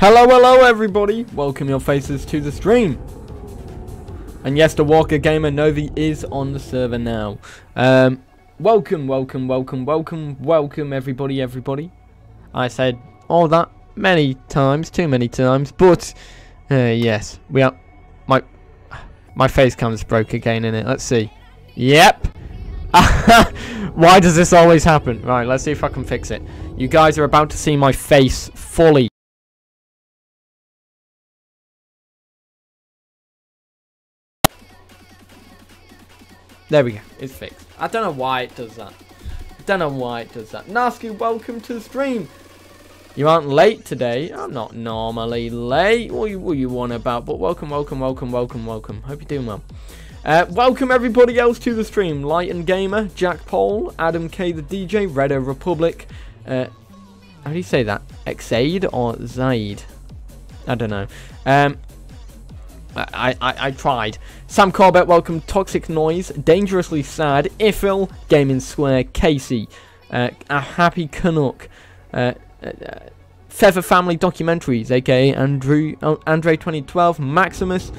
Hello, hello, everybody. Welcome your faces to the stream. And yes, the Walker Gamer Novi is on the server now. Um, welcome, welcome, welcome, welcome, welcome, everybody, everybody. I said all that many times, too many times, but uh, yes, we are. My my face cam's broke again in it. Let's see. Yep. Why does this always happen? Right, let's see if I can fix it. You guys are about to see my face fully There we go. It's fixed. I don't know why it does that. I don't know why it does that. Nasky, welcome to the stream. You aren't late today. I'm not normally late. What you, what you want about? But welcome, welcome, welcome, welcome, welcome. Hope you're doing well. Uh, welcome everybody else to the stream. Light and Gamer, Jack Paul, Adam K the DJ, Redder Republic. Uh, how do you say that? Exade or Zaid? I don't know. Um, I, I, I tried. Sam Corbett, welcome. Toxic Noise, Dangerously Sad, Ifil, Gaming Square, Casey, uh, A Happy Canuck, uh, uh, Feather Family Documentaries, aka Andrew, uh, Andre 2012, Maximus,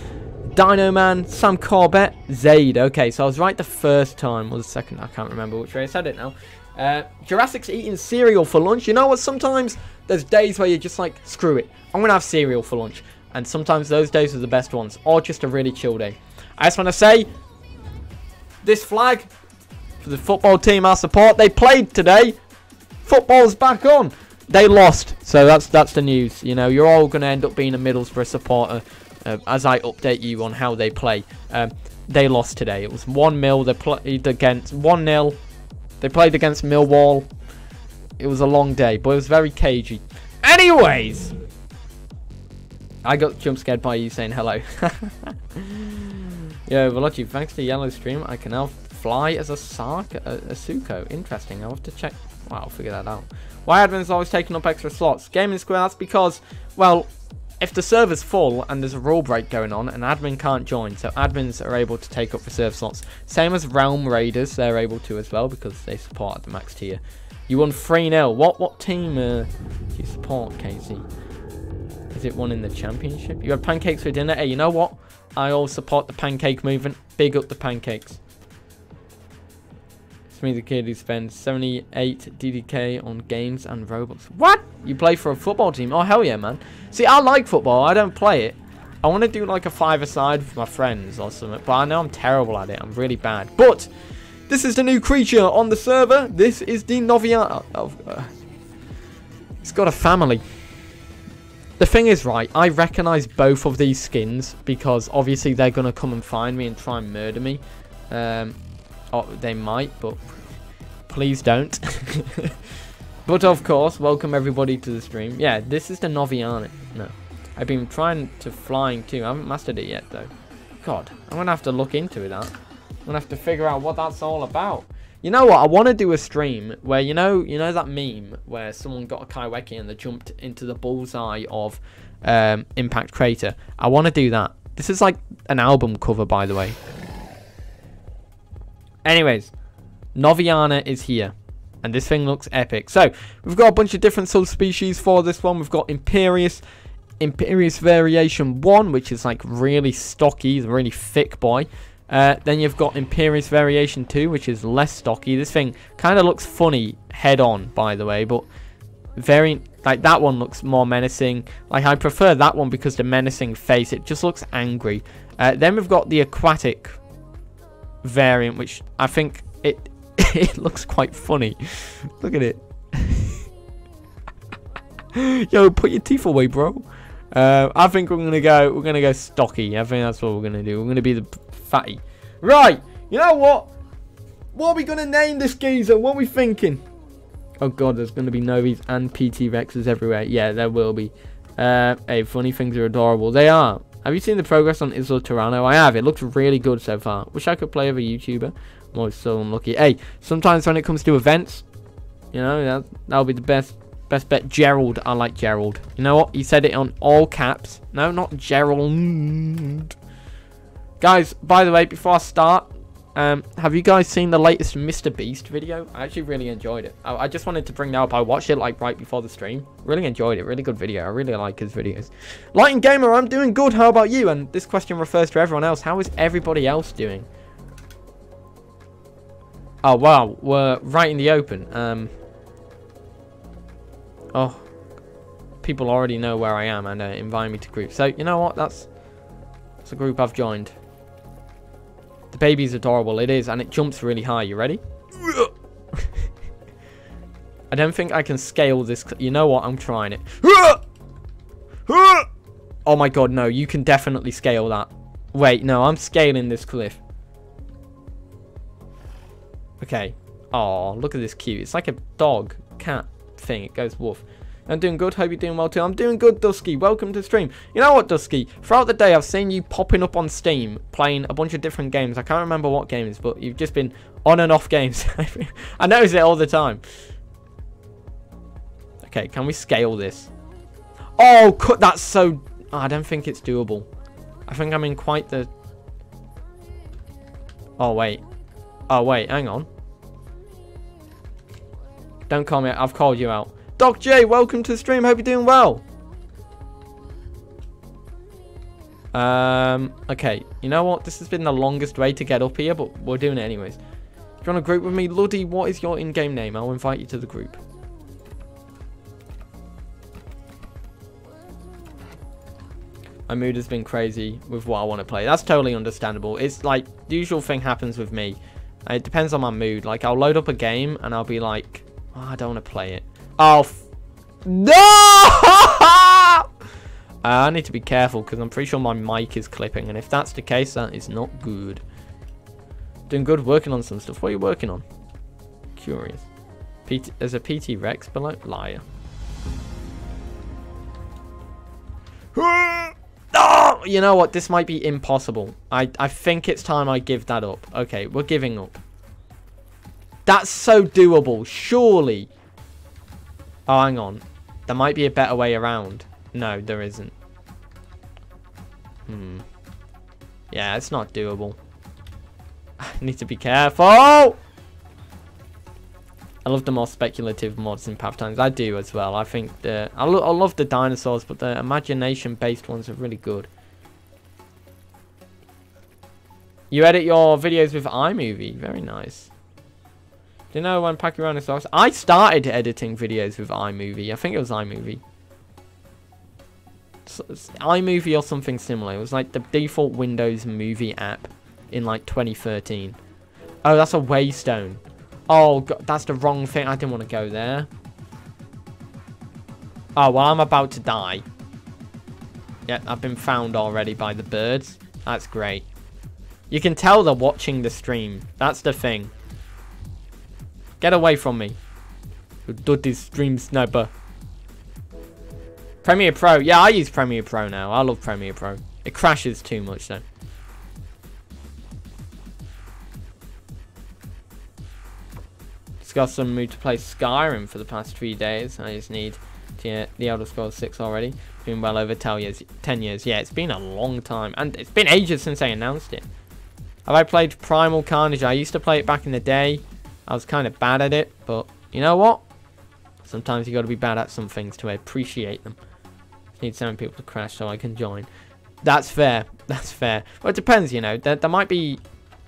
Dino Man, Sam Corbett, Zaid. Okay, so I was right the first time, or the second, I can't remember which way I said it now. Uh, Jurassic's eating cereal for lunch. You know what? Sometimes there's days where you're just like, screw it. I'm going to have cereal for lunch and sometimes those days are the best ones, or just a really chill day. I just want to say, this flag for the football team I support, they played today. Football's back on. They lost, so that's that's the news. You know, you're all going to end up being a Middlesbrough supporter uh, as I update you on how they play. Um, they lost today. It was 1-0. They played against 1-0. They played against Millwall. It was a long day, but it was very cagey. Anyways, I got jump scared by you saying hello. Yo, Velocci, thanks to Yellow Stream, I can now fly as a Sark, a, a Suko. Interesting, I'll have to check. Well, I'll figure that out. Why admin's always taking up extra slots? Gaming Square, that's because, well, if the server's full and there's a rule break going on, an admin can't join, so admins are able to take up reserve slots. Same as Realm Raiders, they're able to as well because they support at the max tier. You won 3-0. What what team uh, do you support, Casey? Is it one in the championship? You had pancakes for dinner? Hey, you know what? I all support the pancake movement. Big up the pancakes. It's the kid who spends 78 DDK on games and Robux. What? You play for a football team? Oh, hell yeah, man. See, I like football. I don't play it. I want to do like a five-a-side with my friends or something. But I know I'm terrible at it. I'm really bad. But this is the new creature on the server. This is the Novia. Oh, uh, it's got a family. The thing is, right, I recognize both of these skins because obviously they're going to come and find me and try and murder me. Um, oh, they might, but please don't. but of course, welcome everybody to the stream. Yeah, this is the Noviana. No, I've been trying to flying too. I haven't mastered it yet, though. God, I'm going to have to look into that. I'm going to have to figure out what that's all about. You know what? I want to do a stream where you know, you know that meme where someone got a Kaiweki and they jumped into the bullseye of um, Impact Crater. I want to do that. This is like an album cover, by the way. Anyways, Noviana is here. And this thing looks epic. So, we've got a bunch of different subspecies for this one. We've got Imperius, Imperius Variation 1, which is like really stocky, really thick boy. Uh, then you've got Imperious Variation 2, which is less stocky. This thing kind of looks funny head on, by the way, but very like that one looks more menacing. Like I prefer that one because the menacing face, it just looks angry. Uh, then we've got the aquatic variant, which I think it it looks quite funny. Look at it. Yo, put your teeth away, bro. Uh, I think we're gonna go. We're gonna go stocky. I think that's what we're gonna do. We're gonna be the fatty. Right. You know what? What are we gonna name this geezer? What are we thinking? Oh god, there's gonna be Novis and PT Rexes everywhere. Yeah, there will be. Uh, hey, funny things are adorable. They are. Have you seen the progress on Isla Toronto? I have. It looks really good so far. Wish I could play with a YouTuber. I'm always so unlucky. Hey, sometimes when it comes to events, you know, that, that'll be the best Best bet, Gerald. I like Gerald. You know what? He said it on all caps. No, not Gerald. Guys, by the way, before I start, um, have you guys seen the latest Mr. Beast video? I actually really enjoyed it. I, I, just wanted to bring that up. I watched it like right before the stream. Really enjoyed it. Really good video. I really like his videos. Lighting Gamer, I'm doing good. How about you? And this question refers to everyone else. How is everybody else doing? Oh, wow. We're right in the open. Um, Oh, people already know where I am and uh, invite me to groups. So, you know what? That's, that's a group I've joined. The baby's adorable. It is, and it jumps really high. You ready? I don't think I can scale this. You know what? I'm trying it. Oh my god, no. You can definitely scale that. Wait, no. I'm scaling this cliff. Okay. Oh, look at this cute. It's like a dog, cat thing. It goes woof. I'm doing good. Hope you're doing well too. I'm doing good, Dusky. Welcome to the stream. You know what, Dusky? Throughout the day, I've seen you popping up on Steam, playing a bunch of different games. I can't remember what games, but you've just been on and off games. I notice it all the time. Okay, can we scale this? Oh, cut. That's so... Oh, I don't think it's doable. I think I'm in quite the... Oh, wait. Oh, wait. Hang on. Don't call me. I've called you out. Doc J, welcome to the stream. Hope you're doing well. Um, okay. You know what? This has been the longest way to get up here, but we're doing it anyways. If you want to group with me, Luddy, what is your in-game name? I'll invite you to the group. My mood has been crazy with what I want to play. That's totally understandable. It's like, the usual thing happens with me. It depends on my mood. Like, I'll load up a game and I'll be like, Oh, I don't want to play it. Oh, no! I need to be careful because I'm pretty sure my mic is clipping. And if that's the case, that is not good. Doing good, working on some stuff. What are you working on? Curious. PT, there's a PT Rex below. Liar. Oh, you know what? This might be impossible. I, I think it's time I give that up. Okay, we're giving up. That's so doable, surely. Oh, hang on. There might be a better way around. No, there isn't. Hmm. Yeah, it's not doable. I need to be careful! I love the more speculative mods in Pathfinders. I do as well. I think the I, lo I love the dinosaurs, but the imagination-based ones are really good. You edit your videos with iMovie. Very nice. Do you know when Pachyrhinosaurus... I started editing videos with iMovie. I think it was iMovie. So, iMovie or something similar. It was like the default Windows movie app in like 2013. Oh, that's a waystone. Oh, God, that's the wrong thing. I didn't want to go there. Oh, well, I'm about to die. Yeah, I've been found already by the birds. That's great. You can tell they're watching the stream. That's the thing. Get away from me. You dirty stream sniper. Premiere Pro. Yeah, I use Premiere Pro now. I love Premiere Pro. It crashes too much though. Got some mood to play Skyrim for the past three days. I just need to the Elder Scrolls 6 already. Been well over 10 years. 10 years. Yeah, it's been a long time. And it's been ages since I announced it. Have I played Primal Carnage? I used to play it back in the day. I was kind of bad at it, but you know what? Sometimes you got to be bad at some things to appreciate them. Need seven people to crash so I can join. That's fair. That's fair. Well, it depends, you know. There, there might be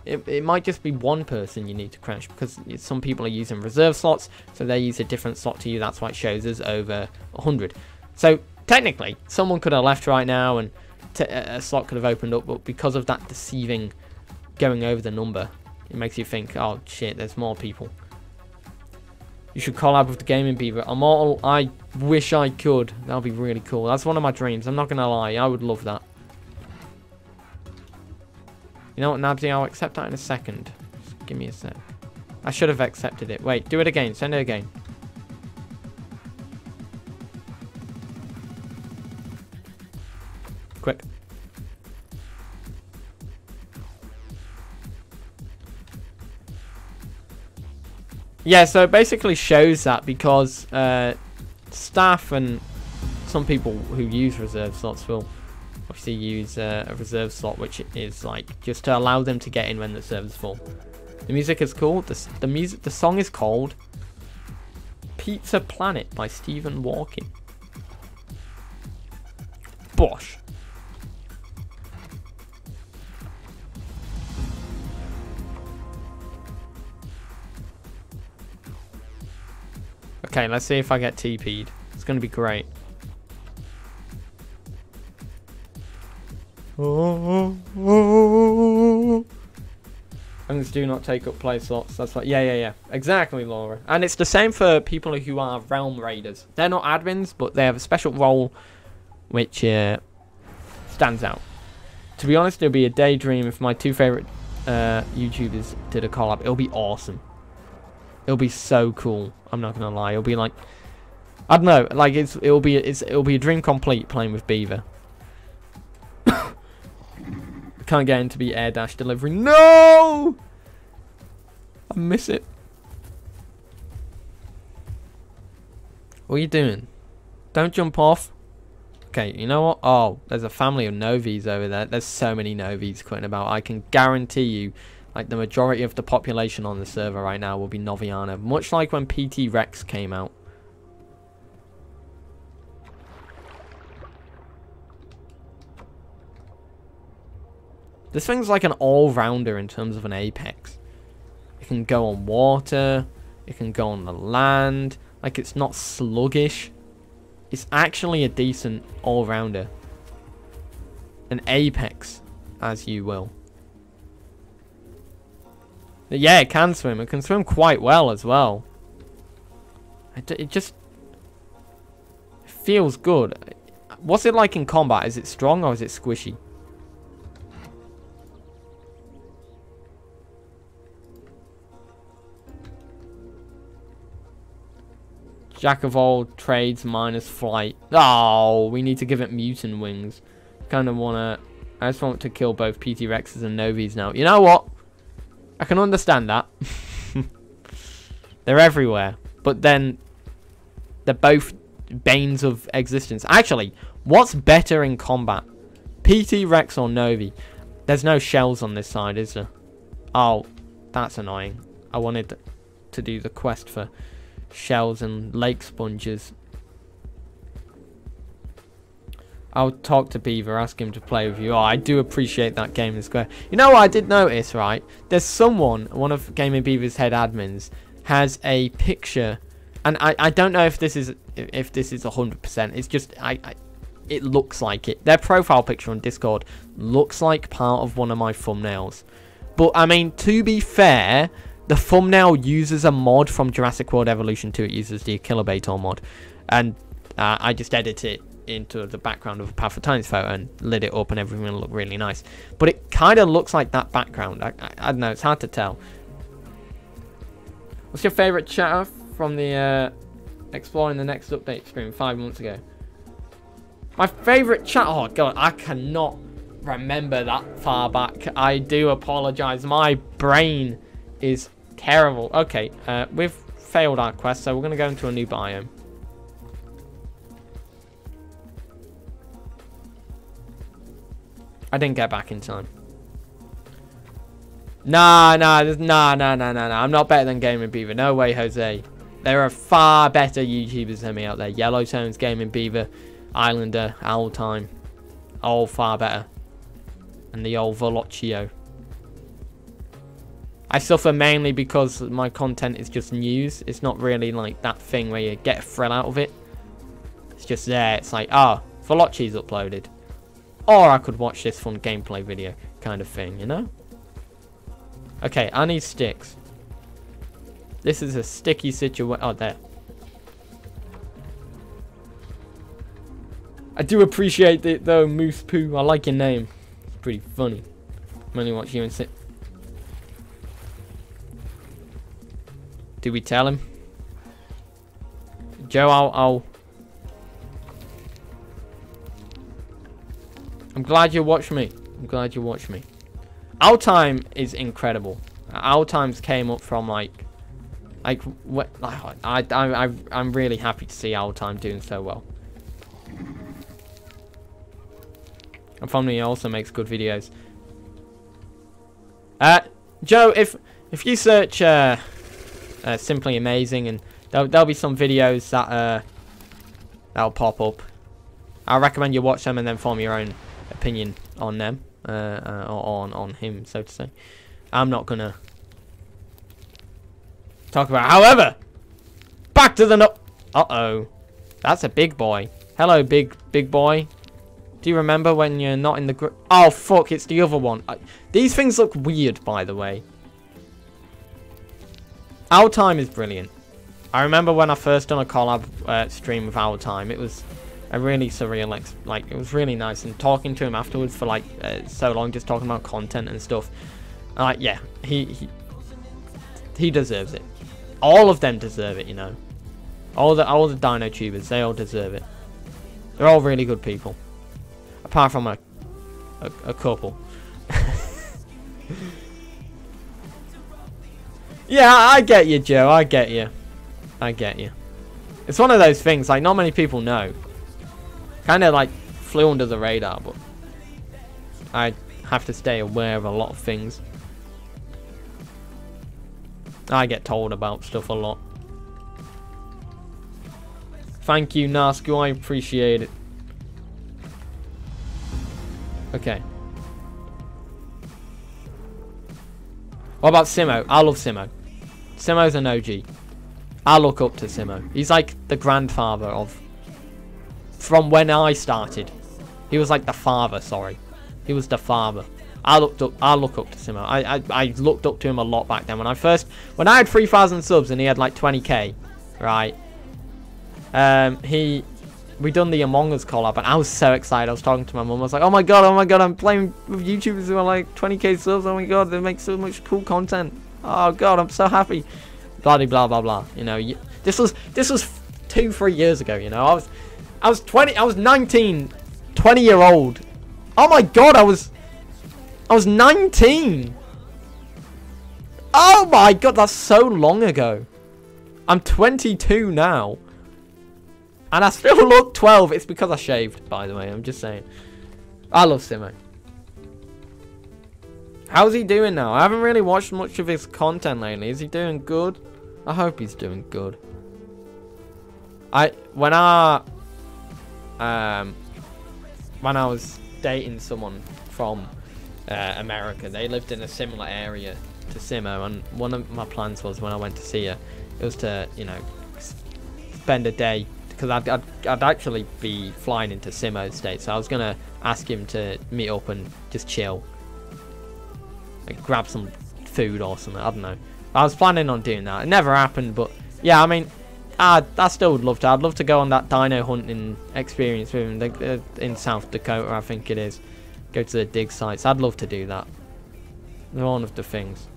it, it might just be one person you need to crash because some people are using reserve slots, so they use a different slot to you. That's why it shows us over 100. So technically, someone could have left right now and a slot could have opened up, but because of that deceiving going over the number, it makes you think, oh shit, there's more people. You should collab with the Gaming Beaver. Immortal, I wish I could. That would be really cool. That's one of my dreams. I'm not going to lie. I would love that. You know what, Nabsy? I'll accept that in a second. Just give me a sec. I should have accepted it. Wait, do it again. Send it again. Quick. Yeah, so it basically shows that because uh, staff and some people who use reserve slots will obviously use uh, a reserve slot, which is like just to allow them to get in when the server's full. The music is called the the music the song is called Pizza Planet by Stephen Walking. Bosh. Okay, let's see if I get TP'd. It's going to be great. Things do not take up play slots. That's like, yeah, yeah, yeah. Exactly, Laura. And it's the same for people who are Realm Raiders. They're not admins, but they have a special role which uh, stands out. To be honest, it'll be a daydream if my two favorite uh, YouTubers did a collab. It'll be awesome. It'll be so cool. I'm not gonna lie. It'll be like, I don't know. Like it's it'll be it's it'll be a dream complete playing with Beaver. Can't get into be air dash delivery. No! I miss it. What are you doing? Don't jump off. Okay, you know what? Oh, there's a family of Novies over there. There's so many Novies quitting about. I can guarantee you like the majority of the population on the server right now will be Noviana. Much like when PT Rex came out. This thing's like an all-rounder in terms of an Apex. It can go on water. It can go on the land. Like, it's not sluggish. It's actually a decent all-rounder. An Apex, as you will. Yeah, it can swim. It can swim quite well as well. It, it just feels good. What's it like in combat? Is it strong or is it squishy? Jack of all trades minus flight. Oh, we need to give it mutant wings. Kind of want to... I just want to kill both PT Rexes and Novies now. You know what? I can understand that. they're everywhere. But then they're both banes of existence. Actually, what's better in combat? PT Rex or Novi? There's no shells on this side, is there? Oh, that's annoying. I wanted to do the quest for shells and lake sponges. I'll talk to Beaver, ask him to play with you. Oh, I do appreciate that Gaming Square. You know what I did notice, right? There's someone, one of Gaming Beaver's head admins, has a picture, and I, I don't know if this is if this is 100%. It's just I, I it looks like it. Their profile picture on Discord looks like part of one of my thumbnails. But I mean, to be fair, the thumbnail uses a mod from Jurassic World Evolution 2. It uses the Kilobator mod, and uh, I just edit it into the background of a Path of Titans photo and lit it up and everything will look really nice. But it kind of looks like that background. I, I, I, don't know, it's hard to tell. What's your favourite chatter from the uh, Exploring the Next Update screen five months ago? My favourite chat... Oh, God, I cannot remember that far back. I do apologise. My brain is terrible. Okay, uh, we've failed our quest, so we're going to go into a new biome. I didn't get back in time. Nah, nah, nah, nah, nah, nah, nah. I'm not better than Gaming Beaver. No way, Jose. There are far better YouTubers than me out there. Yellowtones, Gaming Beaver, Islander, Owl Time. All far better. And the old Volocchio. I suffer mainly because my content is just news. It's not really like that thing where you get a thrill out of it. It's just there. It's like, ah, oh, Velocci's uploaded. Or I could watch this fun gameplay video kind of thing, you know? Okay, I need sticks. This is a sticky situation. Oh, there. I do appreciate it though, Moose Poo. I like your name. It's pretty funny. I'm only watching you and sit. Do we tell him? Joe, I'll, I'll... I'm glad you watched me. I'm glad you watched me. Our time is incredible. Our times came up from like, like what? I, I, I, I'm really happy to see our time doing so well. And Family also makes good videos. Uh, Joe, if if you search uh, uh, Simply Amazing, and there'll, there'll be some videos that uh, that'll pop up. I recommend you watch them and then form your own opinion on them, uh, uh, or on on him, so to say. I'm not gonna talk about. However, back to the no. Uh oh, that's a big boy. Hello, big big boy. Do you remember when you're not in the group? Oh, fuck, it's the other one. I these things look weird, by the way. Our Time is brilliant. I remember when I first done a collab uh, stream with Our Time, it was a really surreal, like, like it was really nice. And talking to him afterwards for, like, uh, so long, just talking about content and stuff. Like, yeah, he, he, he deserves it. All of them deserve it, you know. All the, all the Dino Tubers, they all deserve it. They're all really good people. Apart from a, a, a couple. yeah, I get you, Joe. I get you. I get you. It's one of those things, like, not many people know. Kind of, like, flew under the radar, but... I have to stay aware of a lot of things. I get told about stuff a lot. Thank you, Nasco. I appreciate it. Okay. What about Simo? I love Simo. Simo's an OG. I look up to Simo. He's like the grandfather of... From when I started. He was like the father, sorry. He was the father. I looked up. I look up to Simo. I, I I looked up to him a lot back then when I first when I had 3,000 subs and he had like 20k, right? Um, he we done the Among Us collab, and I was so excited. I was talking to my mum. I was like, "Oh my god, oh my god, I'm playing with YouTubers who are like 20k subs. Oh my god, they make so much cool content. Oh god, I'm so happy." Blah blah blah blah. You know, this was this was two three years ago. You know, I was I was 20. I was 19, 20 year old. Oh my god, I was I was 19. Oh my god, that's so long ago. I'm 22 now. And I still look 12. It's because I shaved, by the way. I'm just saying. I love Simo. How's he doing now? I haven't really watched much of his content lately. Is he doing good? I hope he's doing good. I when I um when I was dating someone from uh, America, they lived in a similar area to Simo, and one of my plans was when I went to see her, it was to you know spend a day because I'd, I'd, I'd, actually be flying into Simo's state, so I was gonna ask him to meet up and just chill, like grab some food or something. I don't know. I was planning on doing that. It never happened, but yeah, I mean, I I still would love to. I'd love to go on that dino hunting experience with him uh, in South Dakota, I think it is. Go to the dig sites. I'd love to do that. One of the things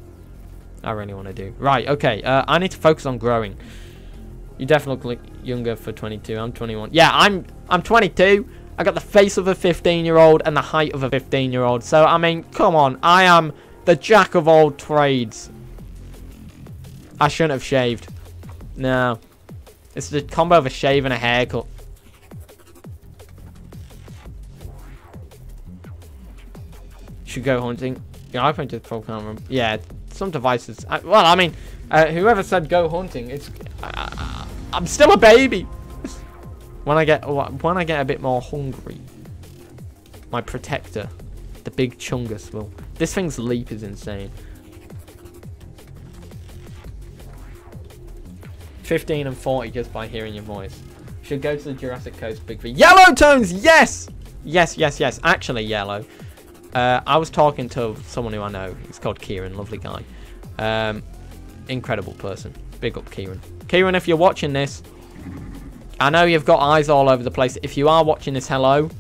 I really want to do. Right, okay. Uh, I need to focus on growing. You definitely look younger for 22. I'm 21. Yeah, I'm I'm 22. I got the face of a 15 year old and the height of a 15 year old. So, I mean, come on. I am the jack of all trades. I shouldn't have shaved. No. It's the combo of a shave and a haircut. Should go hunting. Yeah, I think it's Pokemon. Yeah, some devices. I, well, I mean, uh, whoever said go hunting, it's. Uh, I'm still a baby. when I get when I get a bit more hungry, my protector, the big Chungus will. This thing's leap is insane. 15 and 40 just by hearing your voice. Should go to the Jurassic Coast Big V. Yellow tones, yes! Yes, yes, yes. Actually, yellow. Uh, I was talking to someone who I know. He's called Kieran, lovely guy. Um, incredible person. Big up, Kieran. Kieran, if you're watching this, I know you've got eyes all over the place. If you are watching this, hello.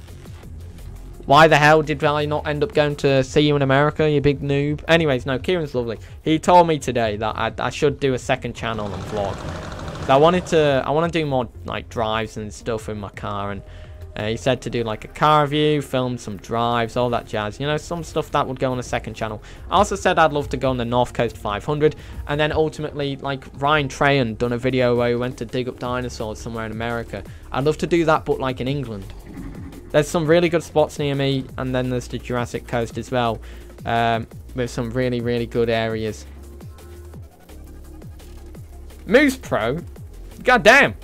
Why the hell did I not end up going to see you in America, you big noob? Anyways, no, Kieran's lovely. He told me today that I, I should do a second channel and vlog. I wanted to, I want to do more like drives and stuff in my car, and uh, he said to do like a car review, film some drives, all that jazz. You know, some stuff that would go on a second channel. I also said I'd love to go on the North Coast 500, and then ultimately, like Ryan Trahan done a video where he went to dig up dinosaurs somewhere in America. I'd love to do that, but like in England. There's some really good spots near me, and then there's the Jurassic Coast as well, um, with some really, really good areas. Moose Pro? God damn!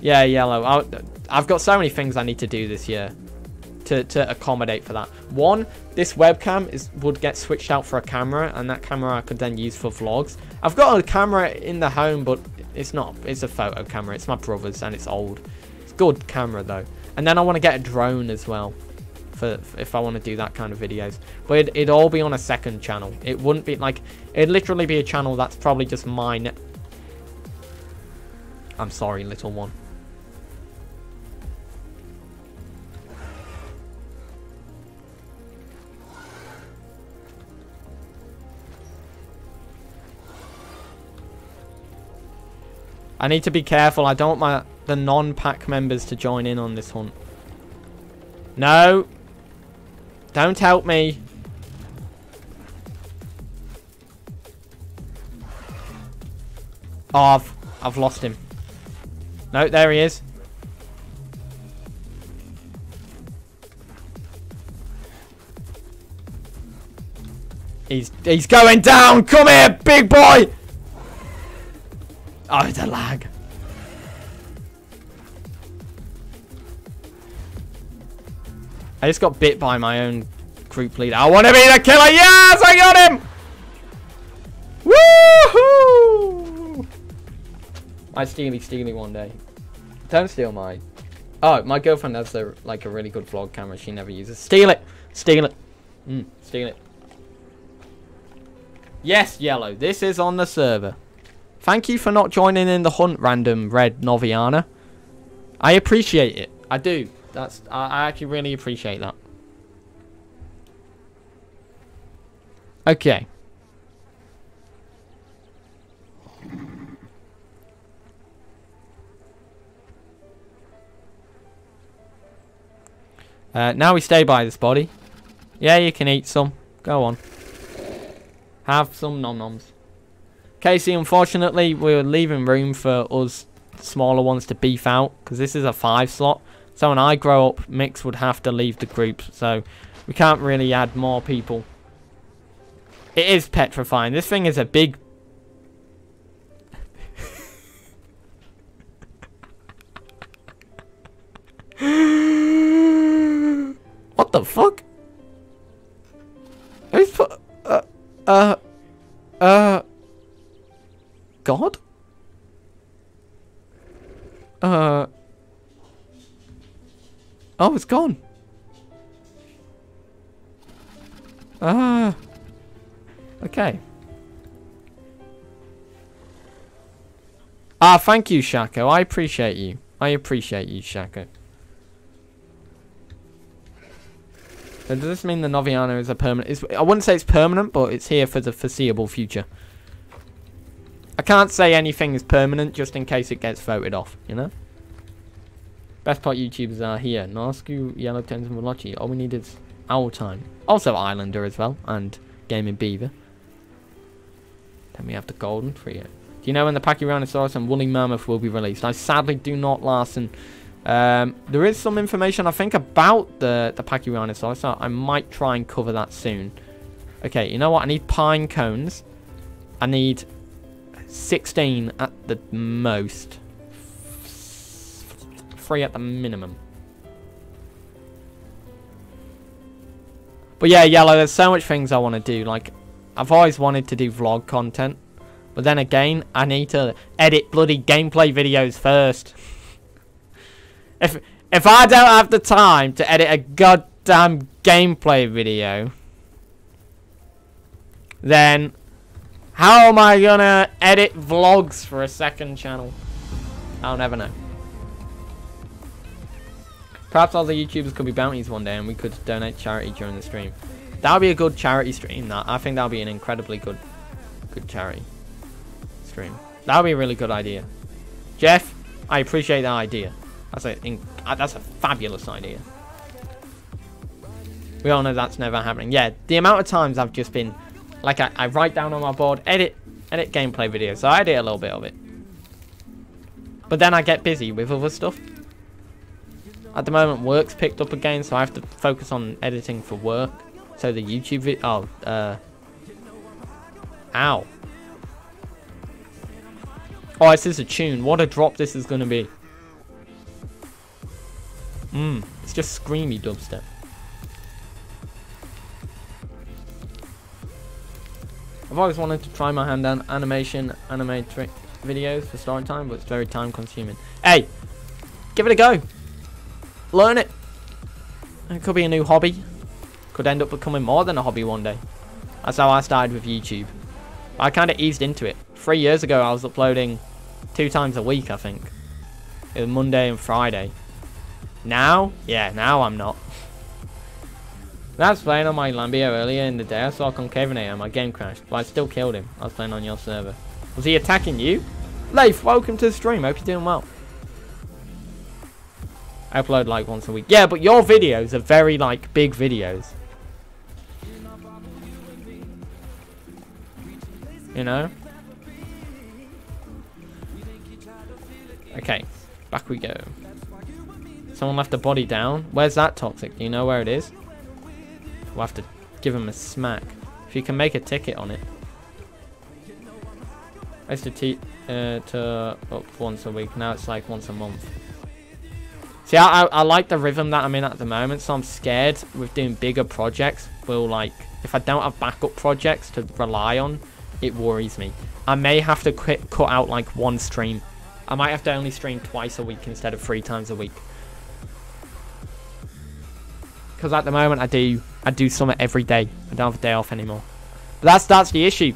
Yeah, yellow. i I've got so many things I need to do this year to, to accommodate for that. One, this webcam is would get switched out for a camera, and that camera I could then use for vlogs. I've got a camera in the home, but it's not. It's a photo camera. It's my brother's, and it's old. It's good camera, though. And then I want to get a drone as well. For, if I want to do that kind of videos. But it, it'd all be on a second channel. It wouldn't be like... It'd literally be a channel that's probably just mine. I'm sorry, little one. I need to be careful. I don't want my the non-pack members to join in on this hunt. No. Don't help me. Oh, I've, I've lost him. No, there he is. He's he's going down. Come here, big boy. Oh, it's a lag. I just got bit by my own group leader. I want to be the killer. Yes, I got him. I steely steely one day. Don't steal mine. Oh, my girlfriend has a, like a really good vlog camera she never uses. Steal it. Steal it. Mm, steal it. Yes, yellow. This is on the server. Thank you for not joining in the hunt, random red Noviana. I appreciate it. I do. That's I, I actually really appreciate that. Okay. Uh, now we stay by this body. Yeah, you can eat some. Go on. Have some nom-noms. Casey, unfortunately, we're leaving room for us smaller ones to beef out because this is a five slot. So when I grow up, Mix would have to leave the group. So we can't really add more people. It is petrifying. This thing is a big... what the fuck? Who's put... Uh... Uh... Uh... God? Uh. Oh, it's gone. Ah. Okay. Ah, thank you, Shako. I appreciate you. I appreciate you, Shako. So does this mean the Noviana is a permanent? It's, I wouldn't say it's permanent, but it's here for the foreseeable future. I can't say anything is permanent just in case it gets voted off, you know? Best part YouTubers are here. Nasku, Yellow Tens, and Wallachie. All we need is our time. Also Islander as well, and Gaming Beaver. Then we have the Golden Trio. Do you know when the Pachyrhinosaurus and Woolly Mammoth will be released? I sadly do not, Larson. Um, there is some information, I think, about the, the Pachyrhinosaurus, so I might try and cover that soon. Okay, you know what? I need pine cones. I need 16 at the most. Three at the minimum. But yeah, Yellow, there's so much things I want to do. Like, I've always wanted to do vlog content. But But then again, I need to edit bloody gameplay videos first. If if I don't have the time to edit a goddamn gameplay video, then how am I gonna edit vlogs for a second channel? I'll never know. Perhaps all the YouTubers could be bounties one day and we could donate charity during the stream. That would be a good charity stream. That I think that would be an incredibly good, good charity stream. That would be a really good idea. Jeff, I appreciate that idea. That's a in, uh, that's a fabulous idea. We all know that's never happening. Yeah, the amount of times I've just been, like, I, I write down on my board, edit, edit gameplay videos. So I edit a little bit of it. But then I get busy with other stuff. At the moment, work's picked up again, so I have to focus on editing for work. So the YouTube video... Oh, uh... Ow. Oh, this is a tune. What a drop this is going to be. Mmm. It's just screamy dubstep. I've always wanted to try my hand on animation, animatrix videos for story time, but it's very time consuming. Hey! Give it a go! Learn it! It could be a new hobby. Could end up becoming more than a hobby one day. That's how I started with YouTube. I kind of eased into it. Three years ago, I was uploading two times a week, I think. It was Monday and Friday. Now? Yeah, now I'm not. That's playing on my Lambio earlier in the day. I saw Concavenator. My game crashed, but I still killed him. I was playing on your server. Was he attacking you? Leif, welcome to the stream. Hope you're doing well. I upload like once a week. Yeah, but your videos are very like big videos. You know? Okay, back we go. Someone left a body down. Where's that toxic? Do you know where it is? We'll have to give him a smack. If you can make a ticket on it. I used to, te uh, to up once a week. Now it's like once a month. See, I, I, I, like the rhythm that I'm in at the moment, so I'm scared with doing bigger projects. Will like, if I don't have backup projects to rely on, it worries me. I may have to quit, cut out like one stream. I might have to only stream twice a week instead of three times a week. Because at the moment I do, I do summer every day. I don't have a day off anymore. But that's that's the issue.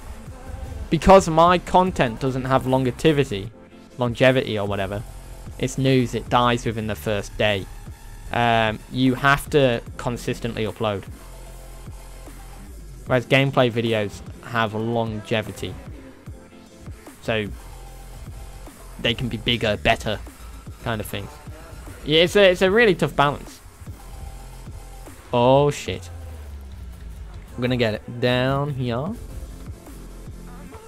Because my content doesn't have longevity, longevity or whatever, it's news, it dies within the first day. Um, you have to consistently upload. Whereas gameplay videos have longevity. So they can be bigger, better kind of things. Yeah, it's a, it's a really tough balance. Oh shit. I'm gonna get it down here.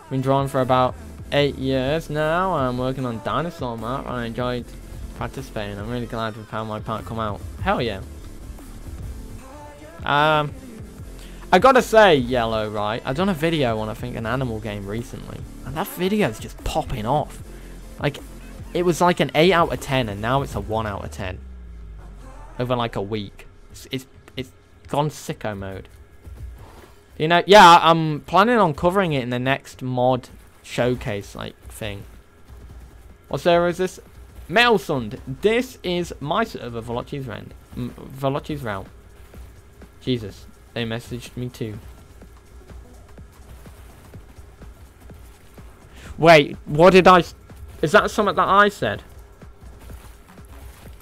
Been drawing for about eight years now. I'm working on Dinosaur Map. I enjoyed participating. I'm really glad with how my part come out. Hell yeah. Um, I gotta say, Yellow, right? I done a video on, I think, an animal game recently. And that video is just popping off. Like, it was like an 8 out of 10, and now it's a 1 out of 10. Over like a week. It's, it's gone sicko mode. You know, yeah, I'm planning on covering it in the next mod showcase like thing. What server is this? Melsund. This is my server, Velocci's Round. Velocci's Realm. Jesus, they messaged me too. Wait, what did I... Is that something that I said?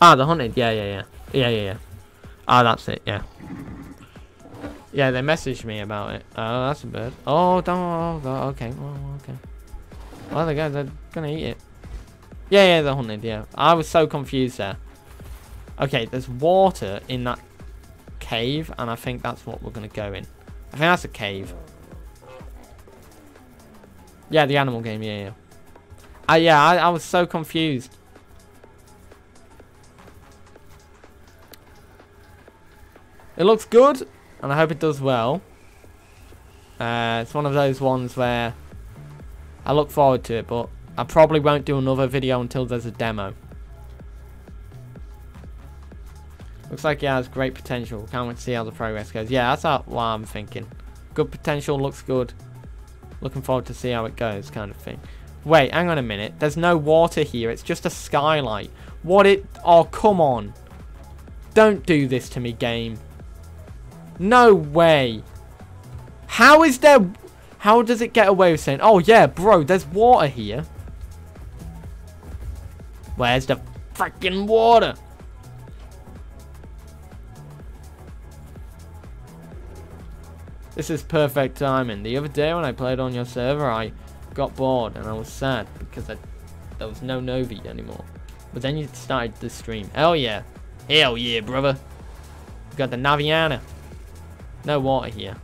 Ah, the hunted. Yeah, yeah, yeah. Yeah, yeah, yeah. Ah, that's it, yeah. Yeah, they messaged me about it. Oh, that's a bird. Oh, don't. Oh, okay. Oh, okay. Well, the guys are gonna eat it. Yeah, yeah, they're hunted. Yeah, I was so confused there. Okay, there's water in that cave, and I think that's what we're gonna go in. I think that's a cave. Yeah, the animal game. Yeah, yeah. Uh, yeah, I, I was so confused. It looks good and I hope it does well. Uh, it's one of those ones where I look forward to it, but I probably won't do another video until there's a demo. Looks like it has great potential. Can't wait to see how the progress goes. Yeah, that's what I'm thinking. Good potential, looks good. Looking forward to see how it goes, kind of thing. Wait, hang on a minute. There's no water here. It's just a skylight. What it... Oh, come on. Don't do this to me, game. No way. How is there... How does it get away with saying... Oh, yeah, bro, there's water here. Where's the freaking water? This is perfect timing. The other day when I played on your server, I got bored and I was sad because I, there was no Novi anymore. But then you started the stream. Hell yeah. Hell yeah, brother. We got the Noviana. No water here.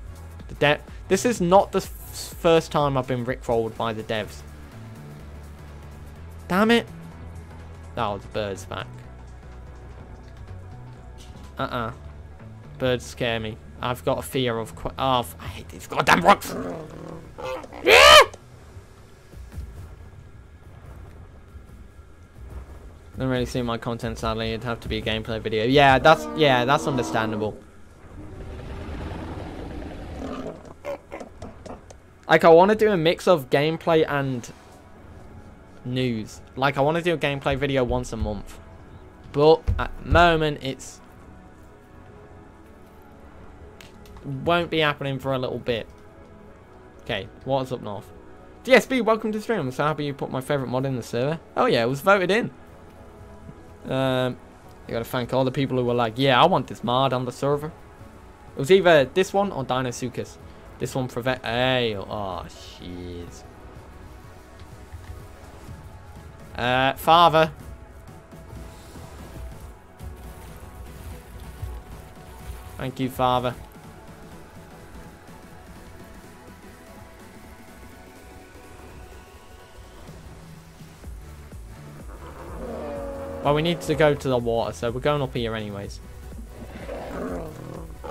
The de this is not the first time I've been rickrolled by the devs. Damn it. Oh, the bird's back. Uh-uh. Birds scare me. I've got a fear of... Qu Oh, I hate these goddamn rocks. Don't really see my content, sadly. It'd have to be a gameplay video. Yeah, that's yeah, that's understandable. Like, I want to do a mix of gameplay and news. Like, I want to do a gameplay video once a month. But, at the moment, it's... Won't be happening for a little bit. Okay, what's up north? DSB, welcome to stream. I'm so happy you put my favourite mod in the server. Oh yeah, it was voted in. Um, you gotta thank all the people who were like, yeah, I want this mod on the server. It was either this one or Deinosuchus. This one prevent. Hey, oh, jeez. Uh, father. Thank you, father. Well, we need to go to the water, so we're going up here anyways.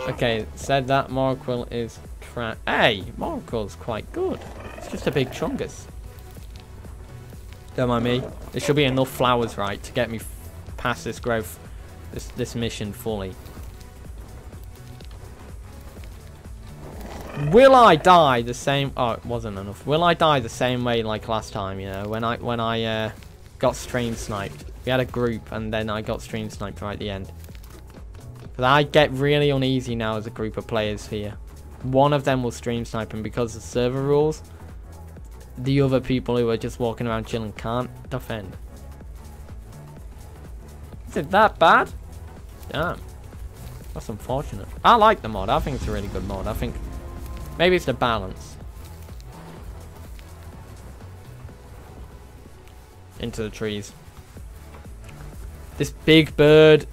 Okay, said that Morquill is Hey, Morquill's quite good. It's just a big chungus. Don't mind me. There should be enough flowers, right, to get me past this growth, this this mission fully. Will I die the same? Oh, it wasn't enough. Will I die the same way like last time? You know, when I when I uh, got stream sniped. We had a group, and then I got stream sniped right at the end. But I get really uneasy now as a group of players here. One of them will stream snipe, and because of server rules, the other people who are just walking around chilling can't defend. Is it that bad? Damn. That's unfortunate. I like the mod. I think it's a really good mod. I think maybe it's the balance. Into the trees. This big bird.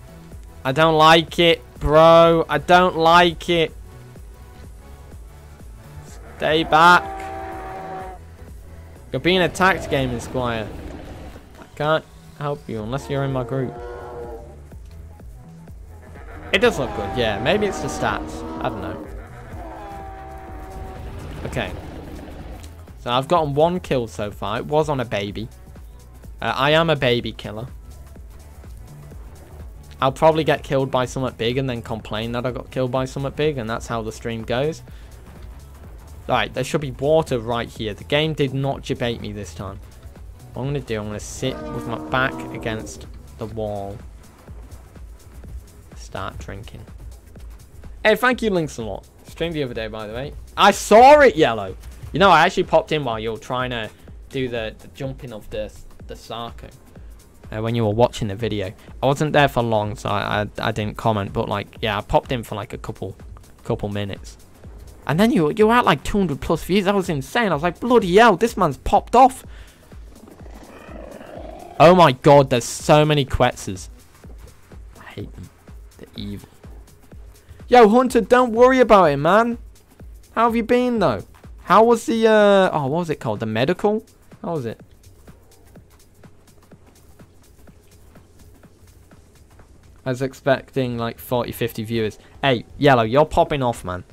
I don't like it, bro. I don't like it. Stay back. You're being attacked, Gaming Squire. I can't help you unless you're in my group. It does look good, yeah. Maybe it's the stats. I don't know. Okay. So I've gotten one kill so far. It was on a baby. Uh, I am a baby killer. I'll probably get killed by something big and then complain that I got killed by something big and that's how the stream goes. Alright, there should be water right here. The game did not debate me this time. What I'm going to do, I'm going to sit with my back against the wall. Start drinking. Hey, thank you, Links a lot. Streamed the other day, by the way. I saw it, Yellow. You know, I actually popped in while you were trying to do the, the jumping of the, the Sarko uh, when you were watching the video. I wasn't there for long, so I, I, I didn't comment. But like, yeah, I popped in for like a couple couple minutes. And then you you were at like 200 plus views. That was insane. I was like, bloody hell, this man's popped off. Oh my god, there's so many Quetzes. I hate them. They're evil. Yo, Hunter, don't worry about it, man. How have you been, though? How was the, uh... Oh, what was it called? The medical? How was it? I was expecting like 40, 50 viewers. Hey, Yellow, you're popping off, man.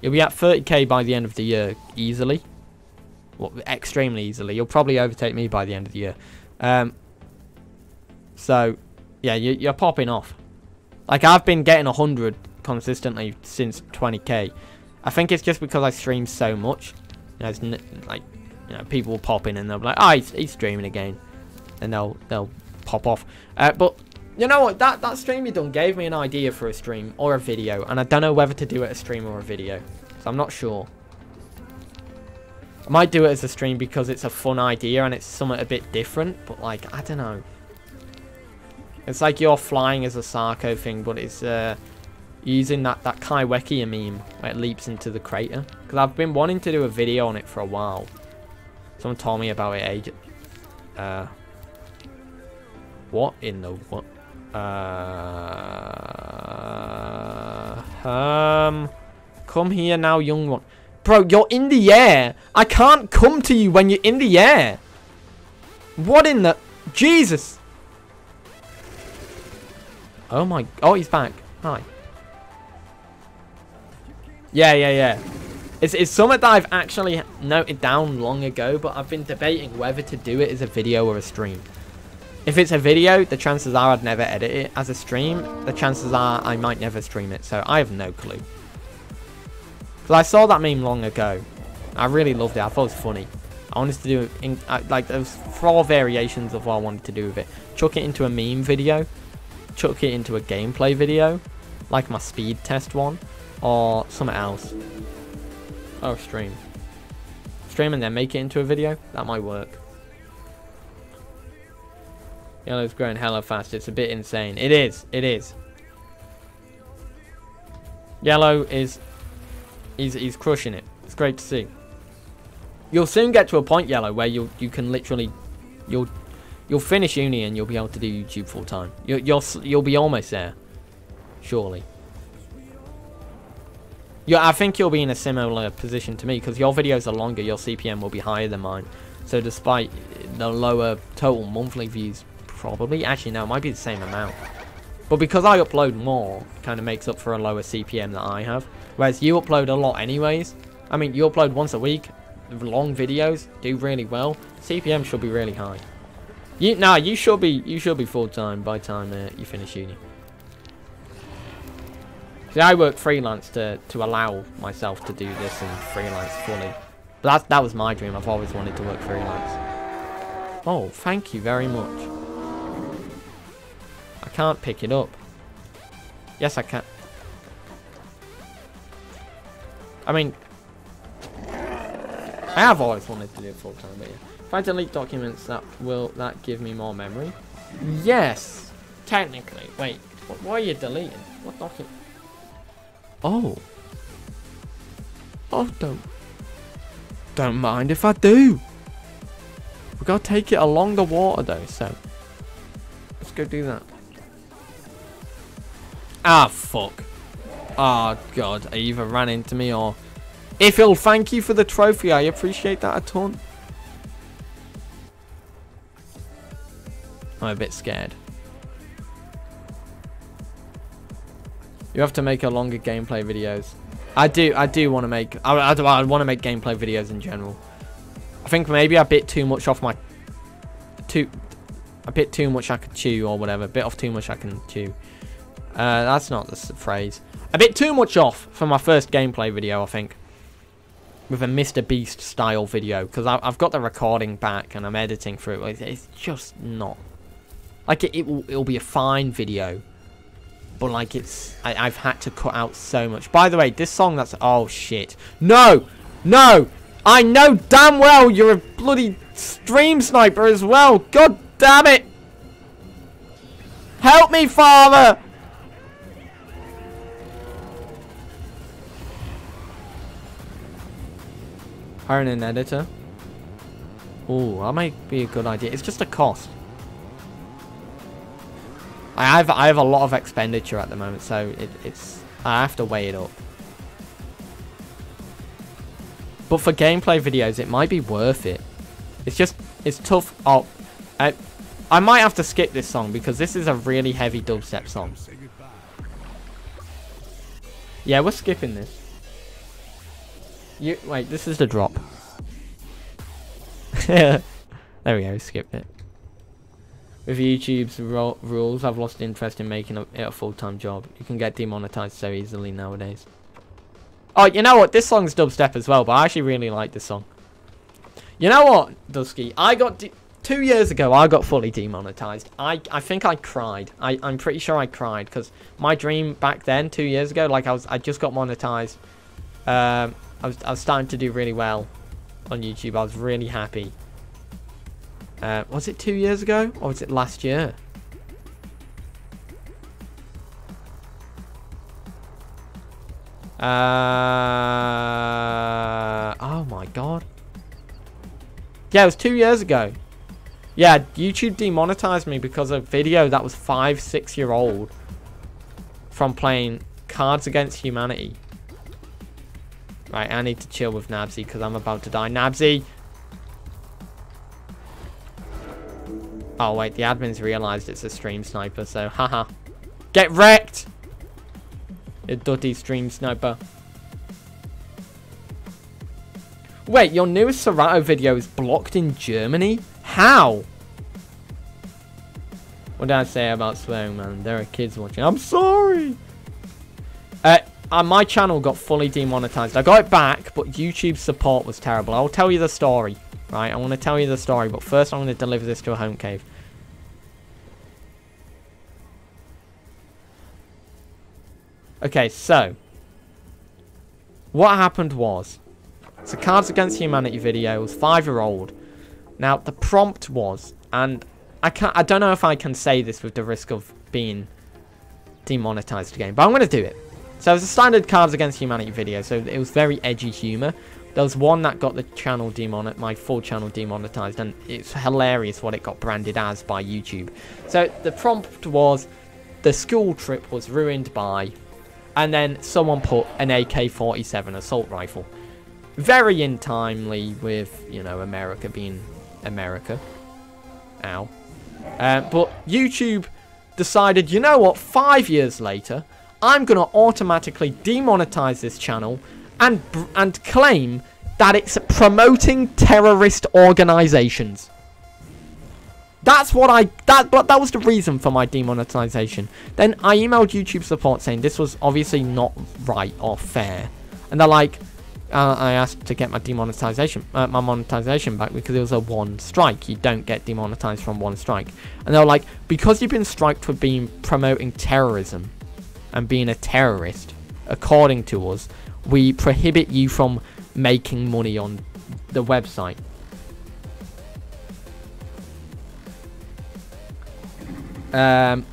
You'll be at 30k by the end of the year, easily. Well, extremely easily. You'll probably overtake me by the end of the year. Um, so, yeah, you, you're popping off. Like, I've been getting 100 consistently since 20k. I think it's just because I stream so much. You know, like you know, people will pop in and they'll be like, "Oh, he's, he's streaming again," and they'll they'll pop off. Uh, but you know what? That that stream you done gave me an idea for a stream or a video, and I don't know whether to do it a stream or a video, so I'm not sure. I might do it as a stream because it's a fun idea and it's somewhat a bit different, but like I don't know. It's like you're flying as a Sarko thing, but it's uh, using that that Kaiwekia meme where it leaps into the crater. Because I've been wanting to do a video on it for a while. Someone told me about it. Uh, what in the what? Uh, um, come here now, young one. Bro, you're in the air. I can't come to you when you're in the air. What in the... Jesus. Oh my... Oh, he's back. Hi. Yeah, yeah, yeah. It's, it's something that I've actually noted down long ago, but I've been debating whether to do it as a video or a stream. If it's a video, the chances are I'd never edit it. As a stream, the chances are I might never stream it, so I have no clue. Because I saw that meme long ago. I really loved it. I thought it was funny. I wanted to do, in, like, there's four variations of what I wanted to do with it. Chuck it into a meme video. Chuck it into a gameplay video. Like my speed test one. Or something else. Oh, stream. Stream and then make it into a video? That might work. Yellow's growing hella fast. It's a bit insane. It is. It is. Yellow is... He's, he's crushing it. It's great to see. You'll soon get to a point, Yellow, where you you can literally... You'll you'll finish uni and you'll be able to do YouTube full time. You, you'll you'll be almost there. Surely. Yeah, I think you'll be in a similar position to me because your videos are longer, your CPM will be higher than mine. So despite the lower total monthly views, probably, actually no, it might be the same amount. But because I upload more, kind of makes up for a lower CPM that I have. Whereas you upload a lot anyways. I mean, you upload once a week, long videos, do really well. CPM should be really high. You, nah, you should be, you should be full time by time uh, you finish uni. See, I work freelance to, to allow myself to do this and freelance fully. But that, that was my dream. I've always wanted to work freelance. Oh, thank you very much. I can't pick it up. Yes, I can. I mean, I have always wanted to do it full time, but yeah. If I delete documents, that will that give me more memory? Yes, technically. Wait, what, what are you deleting? What document? Oh. Oh, don't. Don't mind if I do. We gotta take it along the water though, so. Let's go do that. Ah, fuck. Oh, God. I either ran into me or... Ifil, thank you for the trophy. I appreciate that a ton. I'm a bit scared. You have to make a longer gameplay videos. I do, I do want to make, I, I, I want to make gameplay videos in general. I think maybe a bit too much off my, too, a bit too much I could chew or whatever. A bit off too much I can chew. Uh, that's not the phrase. A bit too much off for my first gameplay video, I think. With a Mr. Beast style video. Because I've got the recording back and I'm editing through it. It's just not. Like, it, it will, it'll be a fine video but like it's I, have had to cut out so much. By the way, this song that's oh shit. No! No! I know damn well you're a bloody stream sniper as well. God damn it! Help me, father! Hiring an editor. Oh, that might be a good idea. It's just a cost. I have I have a lot of expenditure at the moment, so it, it's I have to weigh it up. But for gameplay videos, it might be worth it. It's just it's tough. Oh, I I might have to skip this song because this is a really heavy dubstep song. Yeah, we're skipping this. You wait, this is the drop. there we go, skip it. With YouTube's rules, I've lost interest in making it a full-time job. You can get demonetized so easily nowadays. Oh, you know what? This song's dubstep as well, but I actually really like this song. You know what, Dusky? I got two years ago. I got fully demonetized. I I think I cried. I I'm pretty sure I cried because my dream back then, two years ago, like I was I just got monetized. Um, I was I was starting to do really well on YouTube. I was really happy. Uh, was it two years ago or was it last year? Uh, oh my god. Yeah, it was two years ago. Yeah, YouTube demonetized me because of a video that was five, six year old from playing Cards Against Humanity. Right, I need to chill with Nabsy because I'm about to die. Nabsy! Oh wait, the admins realized it's a stream sniper, so haha. Get wrecked! A dirty stream sniper. Wait, your newest Serato video is blocked in Germany? How? What did I say about swearing, man? There are kids watching. I'm sorry! Uh, my channel got fully demonetized. I got it back, but YouTube support was terrible. I'll tell you the story, right? I want to tell you the story, but first I'm going to deliver this to a home cave. Okay, so what happened was it's a Cards Against Humanity video. It was five year old. Now the prompt was, and I can't. I don't know if I can say this with the risk of being demonetized again, but I'm going to do it. So it was a standard Cards Against Humanity video. So it was very edgy humor. There was one that got the channel demonetized, my full channel demonetized, and it's hilarious what it got branded as by YouTube. So the prompt was, the school trip was ruined by and then someone put an AK-47 assault rifle. Very in timely with, you know, America being America. Ow. Uh, but YouTube decided, you know what, five years later, I'm going to automatically demonetize this channel and, and claim that it's promoting terrorist organizations. That's what I that but that was the reason for my demonetization. Then I emailed YouTube support saying this was obviously not right or fair, and they're like, uh, I asked to get my demonetization, uh, my monetization back because it was a one strike. You don't get demonetized from one strike, and they're like, because you've been striked for being promoting terrorism, and being a terrorist, according to us, we prohibit you from making money on the website. Um,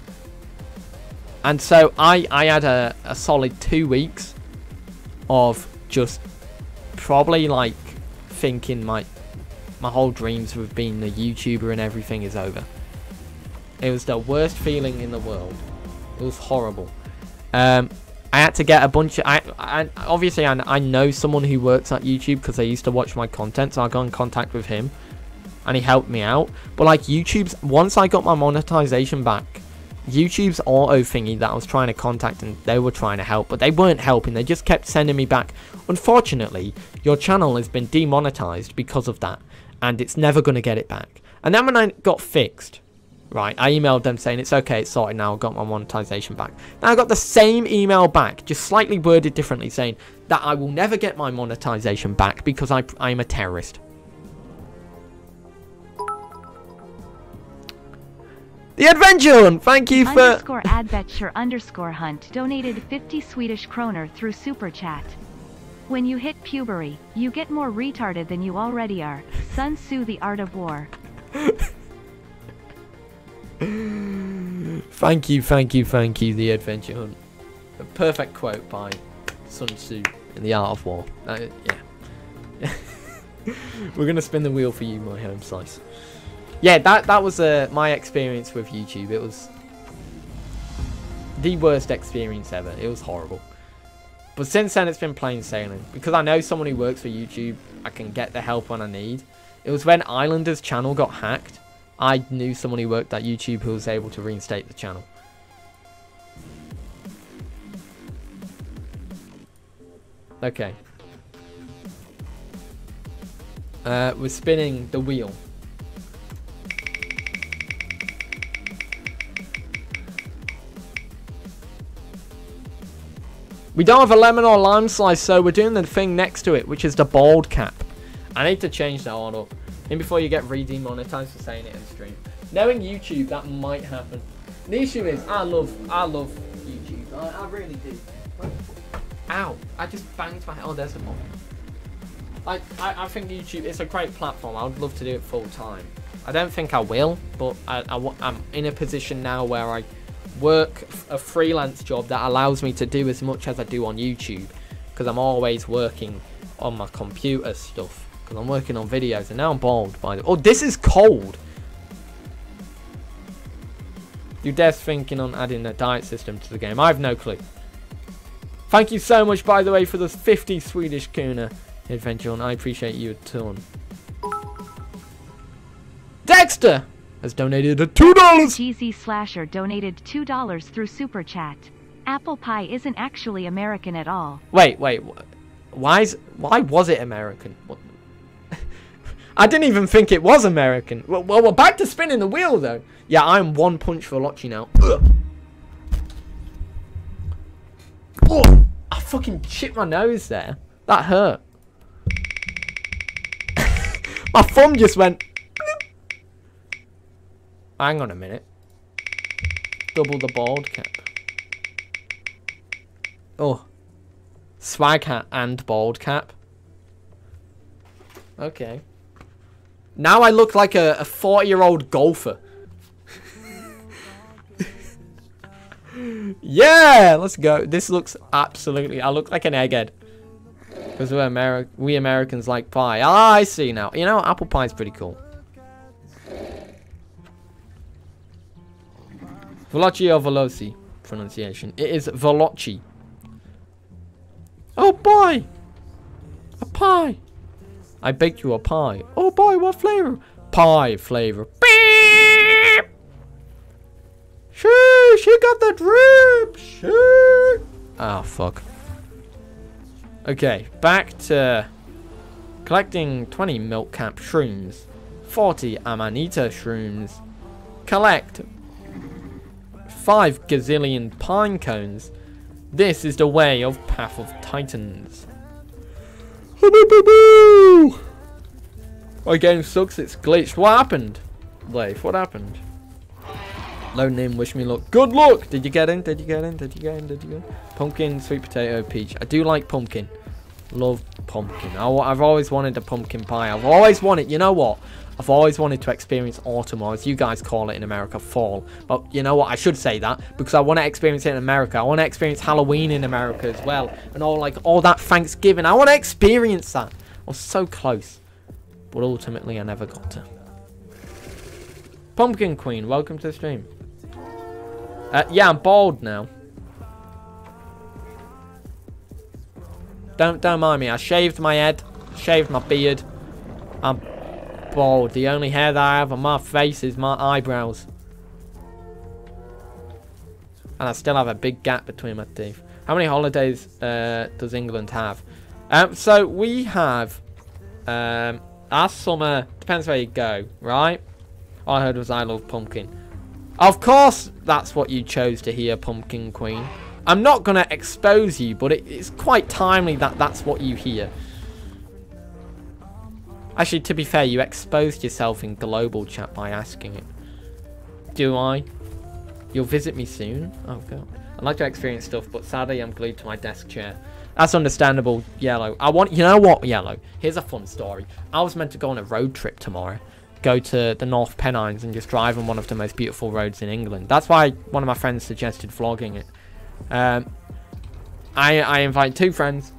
and so I, I had a, a solid two weeks of just probably like thinking my my whole dreams of being a YouTuber and everything is over. It was the worst feeling in the world. It was horrible. Um, I had to get a bunch of... I, I Obviously, I, I know someone who works at YouTube because they used to watch my content, so I got in contact with him and he helped me out. But like YouTube's, once I got my monetization back, YouTube's auto thingy that I was trying to contact and they were trying to help, but they weren't helping. They just kept sending me back. Unfortunately, your channel has been demonetized because of that, and it's never going to get it back. And then when I got fixed, right, I emailed them saying it's okay, it's sorted now, I got my monetization back. Now I got the same email back, just slightly worded differently, saying that I will never get my monetization back because I, I'm a terrorist. The Adventure! Thank you for... Underscore adventure underscore hunt donated 50 Swedish kroner through Super Chat. When you hit puberty, you get more retarded than you already are. Sun Tzu The Art of War. thank you, thank you, thank you, The Adventure Hunt. A perfect quote by Sun Tzu in The Art of War. Uh, yeah. We're going to spin the wheel for you, my home slice yeah, that that was uh, my experience with YouTube. It was the worst experience ever. It was horrible. But since then, it's been plain sailing. Because I know someone who works for YouTube, I can get the help when I need. It was when Islander's channel got hacked. I knew someone who worked at YouTube who was able to reinstate the channel. Okay. Uh, we're spinning the wheel. We don't have a lemon or lime slice, so we're doing the thing next to it, which is the bald cap. I need to change that one up. And before you get re-demonetized for saying it in stream. Knowing YouTube, that might happen. The issue is, I love, I love YouTube. I, I really do. Ow! I just banged my head. Oh, there's a. Like, I, I think YouTube is a great platform. I would love to do it full time. I don't think I will, but I, I, I'm in a position now where I work a freelance job that allows me to do as much as I do on YouTube because I'm always working on my computer stuff because I'm working on videos and now I'm bald by the oh this is cold you Dev's thinking on adding a diet system to the game I have no clue thank you so much by the way for the 50 Swedish kuna adventure and I appreciate you a ton Dexter has donated a two dollars. GZ Slasher donated $2 through Super Chat. Apple pie isn't actually American at all. Wait, wait. Why is why was it American? What? I didn't even think it was American. Well, well, we're back to spinning the wheel though. Yeah, I'm one punch for Lochy now. Oh, I fucking chipped my nose there. That hurt. my thumb just went. Hang on a minute. Double the bald cap. Oh. Swag hat and bald cap. Okay. Now I look like a 40 year old golfer. yeah, let's go. This looks absolutely. I look like an egghead. Because we're Ameri we Americans like pie. Ah, I see now. You know, apple pie is pretty cool. Veloci or Veloci pronunciation. It is Veloci. Oh boy! A pie! I baked you a pie. Oh boy, what flavor? Pie flavor. Beep! She, she got the drip! She! Oh, ah, fuck. Okay, back to collecting 20 milk cap shrooms, 40 Amanita shrooms, collect 5 gazillion pine cones. This is the way of Path of Titans. My game sucks, it's glitched. What happened? Leif, what happened? Low name, wish me luck. Good luck! Did you get in? Did you get in? Did you get in? Did you get in? Pumpkin, sweet potato, peach. I do like pumpkin. Love pumpkin. I, have always wanted a pumpkin pie. I've always wanted, you know what? I've always wanted to experience autumn, or as you guys call it in America, fall. But you know what? I should say that because I want to experience it in America. I want to experience Halloween in America as well, and all like all that Thanksgiving. I want to experience that. I was so close, but ultimately I never got to. Pumpkin Queen, welcome to the stream. Uh, yeah, I'm bald now. Don't don't mind me. I shaved my head, shaved my beard. I'm bald. The only hair that I have on my face is my eyebrows. And I still have a big gap between my teeth. How many holidays uh, does England have? Um, so we have um, our summer depends where you go, right? All I heard was I love pumpkin. Of course, that's what you chose to hear, Pumpkin Queen. I'm not going to expose you, but it, it's quite timely that that's what you hear. Actually, to be fair, you exposed yourself in global chat by asking it. Do I? You'll visit me soon? Oh, God. I'd like to experience stuff, but sadly I'm glued to my desk chair. That's understandable, Yellow. I want... You know what, Yellow? Here's a fun story. I was meant to go on a road trip tomorrow. Go to the North Pennines and just drive on one of the most beautiful roads in England. That's why one of my friends suggested vlogging it. Um, I, I invite two friends.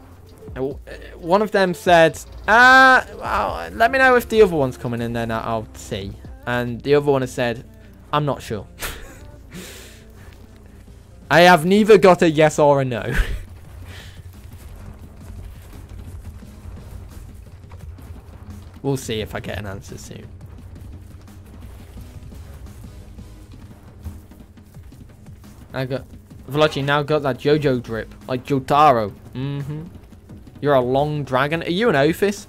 One of them said, uh, well, let me know if the other one's coming in, then I'll see. And the other one has said, I'm not sure. I have neither got a yes or a no. we'll see if I get an answer soon. I got Velocci now got that Jojo drip, like Jotaro. Mm-hmm. You're a long dragon. Are you an Ophis?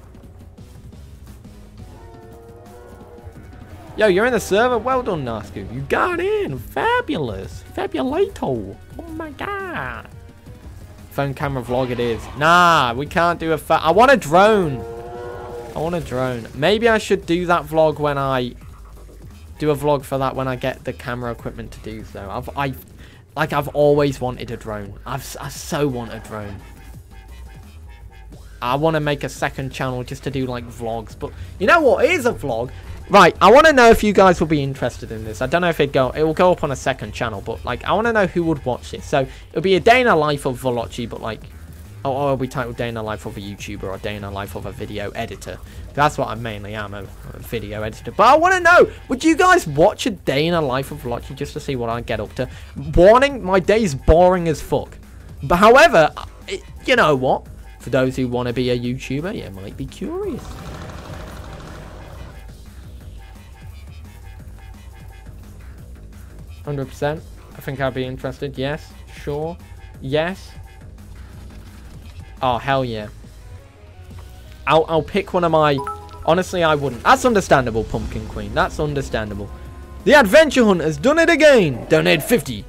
Yo, you're in the server. Well done, Nasku. You got in. Fabulous. Fabulato. Oh my god. Phone camera vlog it is. Nah, we can't do a fa- I want a drone. I want a drone. Maybe I should do that vlog when I do a vlog for that when I get the camera equipment to do so. I've I like I've always wanted a drone. I've I so want a drone. I want to make a second channel just to do like vlogs, but you know what? Is a vlog. Right, I want to know if you guys will be interested in this. I don't know if it go it will go up on a second channel, but like I want to know who would watch this. So it'll be a day in the life of Velocci, but like oh, oh, or, or it'll be titled day in the life of a YouTuber or day in the life of a video editor. That's what I mainly am, a, a video editor. But I want to know, would you guys watch a day in the life of Velocci just to see what I get up to? Warning, my day's boring as fuck. But however, it, you know what? For those who want to be a YouTuber, you might be curious. Hundred percent. I think I'd be interested. Yes. Sure. Yes. Oh hell yeah. I'll I'll pick one of my. Honestly, I wouldn't. That's understandable, Pumpkin Queen. That's understandable. The Adventure Hunt has done it again. Donate 50.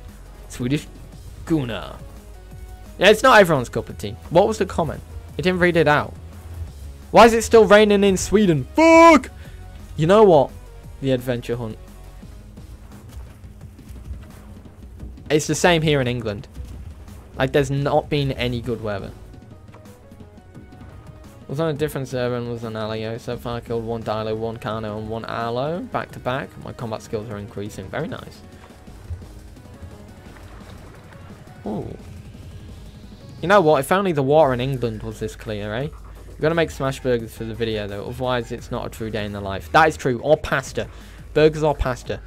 Swedish Guna. Yeah, it's not everyone's cup of tea. What was the comment? It didn't read it out. Why is it still raining in Sweden? Fuck! You know what? The Adventure Hunt. It's the same here in England. Like, there's not been any good weather. Was on a different server and was an Alio. So far I killed one Dilo, one Kano, and one Alo. Back to back. My combat skills are increasing. Very nice. Ooh. You know what? If only the water in England was this clear, eh? We're to make smash burgers for the video, though. Otherwise, it's not a true day in the life. That is true. Or pasta. Burgers or pasta.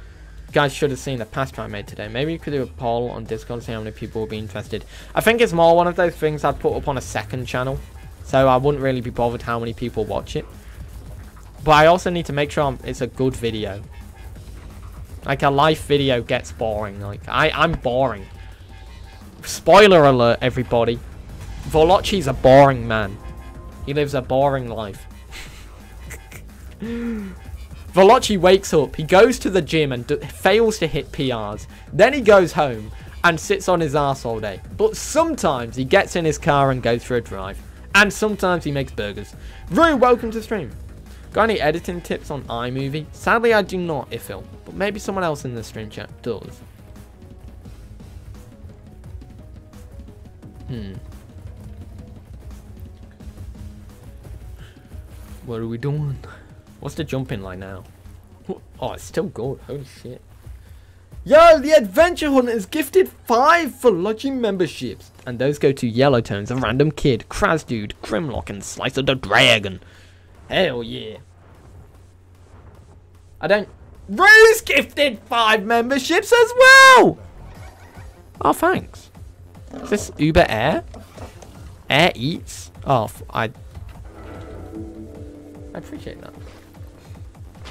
You guys should have seen the pasta I made today. Maybe you could do a poll on Discord to see how many people would be interested. I think it's more one of those things I'd put up on a second channel. So I wouldn't really be bothered how many people watch it. But I also need to make sure it's a good video. Like a life video gets boring. Like I, I'm boring. Spoiler alert, everybody. Velocci's a boring man. He lives a boring life. Velocci wakes up, he goes to the gym and fails to hit PRs. Then he goes home and sits on his ass all day. But sometimes he gets in his car and goes for a drive. And sometimes he makes burgers. Rue, welcome to stream. Got any editing tips on iMovie? Sadly, I do not, Ifil. But maybe someone else in the stream chat does. Hmm. What are we doing? What's the jumping like now? Oh, it's still good. Holy shit. Yo, the Adventure Hunt has gifted five for lodging memberships. And those go to Yellowtones, a random kid, Kraz Dude, Grimlock, and Slice of the Dragon. Hell yeah. I don't... Rose gifted five memberships as well! Oh, thanks. Is this Uber Air? Air Eats? Oh, I... I appreciate that.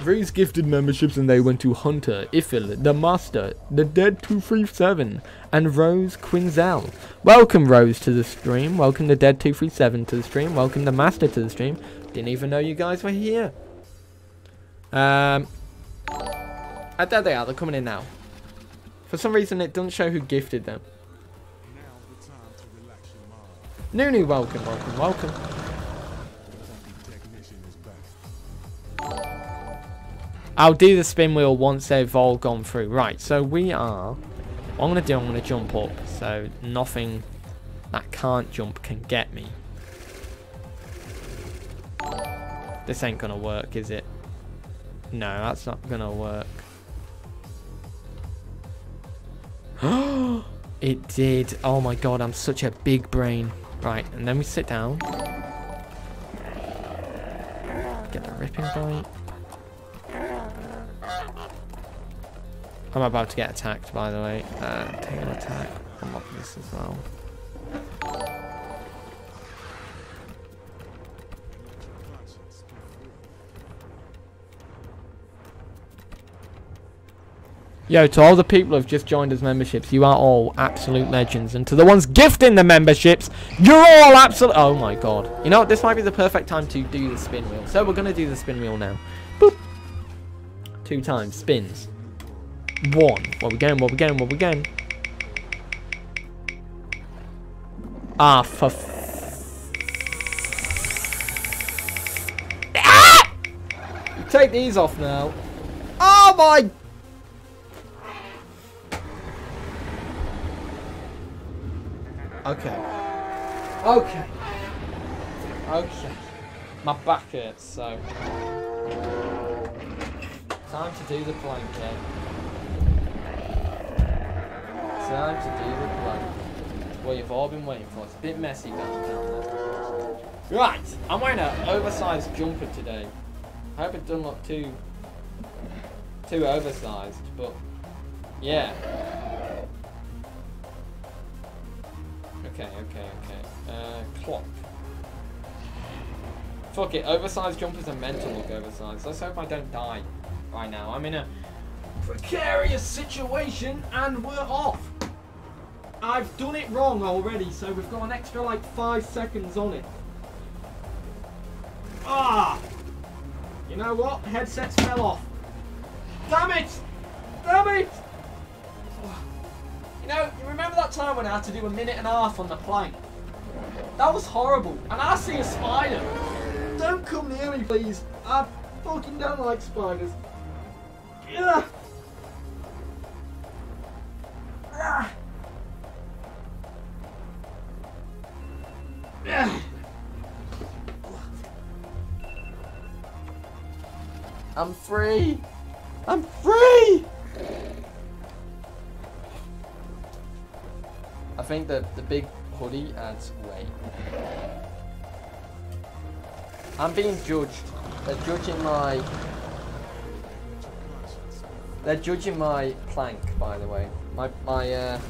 Rose gifted memberships and they went to Hunter, Ifil, The Master, The Dead 237, and Rose Quinzel. Welcome Rose to the stream, welcome the Dead 237 to the stream, welcome the Master to the stream. Didn't even know you guys were here. Um, there they are, they're coming in now. For some reason it doesn't show who gifted them. Nunu, welcome, welcome, welcome. I'll do the spin wheel once they've all gone through. Right, so we are... What I'm going to do, I'm going to jump up. So nothing that can't jump can get me. This ain't going to work, is it? No, that's not going to work. it did. Oh my god, I'm such a big brain. Right, and then we sit down. Get the ripping bite. I'm about to get attacked, by the way. Uh, take an attack. Unlock this as well. Yo, to all the people who've just joined as memberships, you are all absolute legends. And to the ones gifting the memberships, you're all absolute... Oh my god. You know what? This might be the perfect time to do the spin wheel. So we're going to do the spin wheel now. Boop. Two times. Spins. One. What we going? What we going? What we going? Ah, for. Ah! Take these off now. Oh my. Okay. Okay. Okay. My back hurts, so. Time to do the plank? Time to do the plank. What you've all been waiting for. It's a bit messy down there. Right, I'm wearing an oversized jumper today. I hope it doesn't look too too oversized, but yeah. Okay, okay, okay. Uh, clock. Fuck it, oversized jumpers are meant to look oversized. Let's hope I don't die right now. I'm in a precarious situation and we're off. I've done it wrong already, so we've got an extra like five seconds on it. Ah! You know what? Headsets fell off. Damn it! Damn it! You know, you remember that time when I had to do a minute and a half on the plank? That was horrible. And I see a spider. Don't come near me, please. I fucking don't like spiders. Ugh. Ugh. I'm free. I'm free. I think that the big hoodie adds weight. I'm being judged. They're judging my. They're judging my plank, by the way. My my. Uh,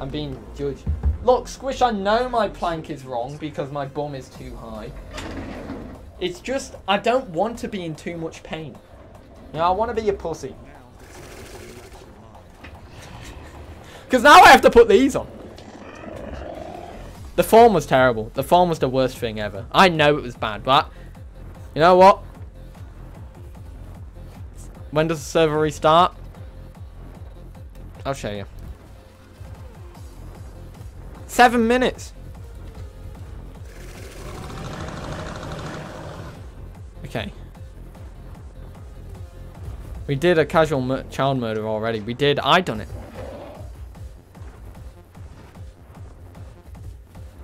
I'm being judged. Look, Squish. I know my plank is wrong because my bum is too high. It's just I don't want to be in too much pain. You know, I want to be a pussy. Because now I have to put these on. The form was terrible. The form was the worst thing ever. I know it was bad, but you know what? When does the server restart? I'll show you. Seven minutes. Okay. We did a casual child murder already. We did. I done it.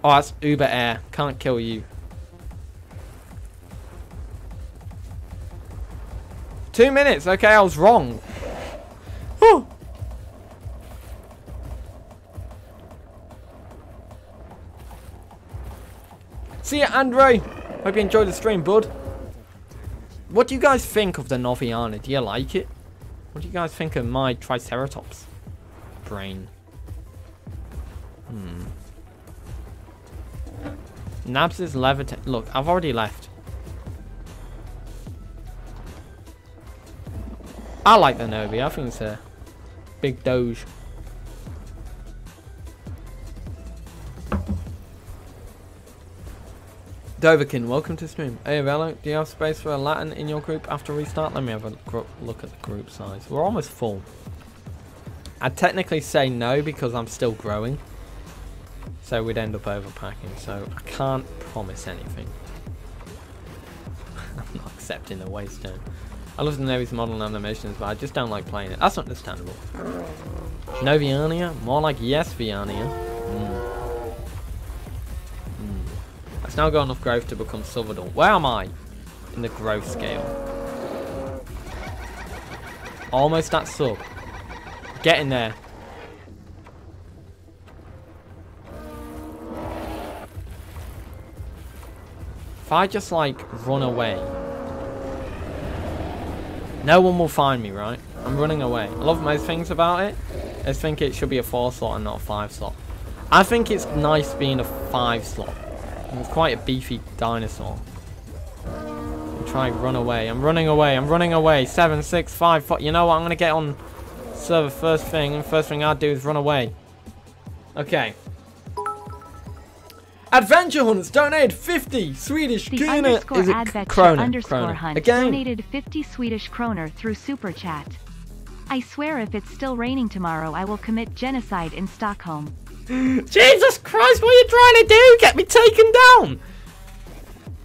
Oh, that's Uber Air. Can't kill you. Two minutes. Okay, I was wrong. Whew. See ya, Andre. Hope you enjoyed the stream, bud. What do you guys think of the Noviana? Do you like it? What do you guys think of my Triceratops brain? Hmm. Nabs is levitate. Look, I've already left. I like the Nobi. I think it's a big doge. Doverkin, welcome to stream. Hey Velo, do you have space for a Latin in your group after restart? Let me have a look at the group size. We're almost full. I'd technically say no because I'm still growing. So we'd end up overpacking, so I can't promise anything. I'm not accepting the waste turn. I love the Navy's model animations, but I just don't like playing it. That's not understandable. Noviania? More like yes Viania. Mm. It's now got enough growth to become subadult. Where am I in the growth scale? Almost at sub. Getting there. If I just like run away. No one will find me, right? I'm running away. I love most things about it. I think it should be a 4 slot and not a 5 slot. I think it's nice being a 5 slot. It's quite a beefy dinosaur. I'm trying to run away. I'm running away. I'm running away. Seven, six, five, four. You know what? I'm going to get on server first thing. And first thing I'd do is run away. Okay. Adventure Hunts donated 50 Swedish kroner. Is it kroner? Kroner. hunt Again. donated 50 Swedish kroner through Super Chat. I swear if it's still raining tomorrow I will commit genocide in Stockholm. Jesus Christ, what are you trying to do? Get me taken down!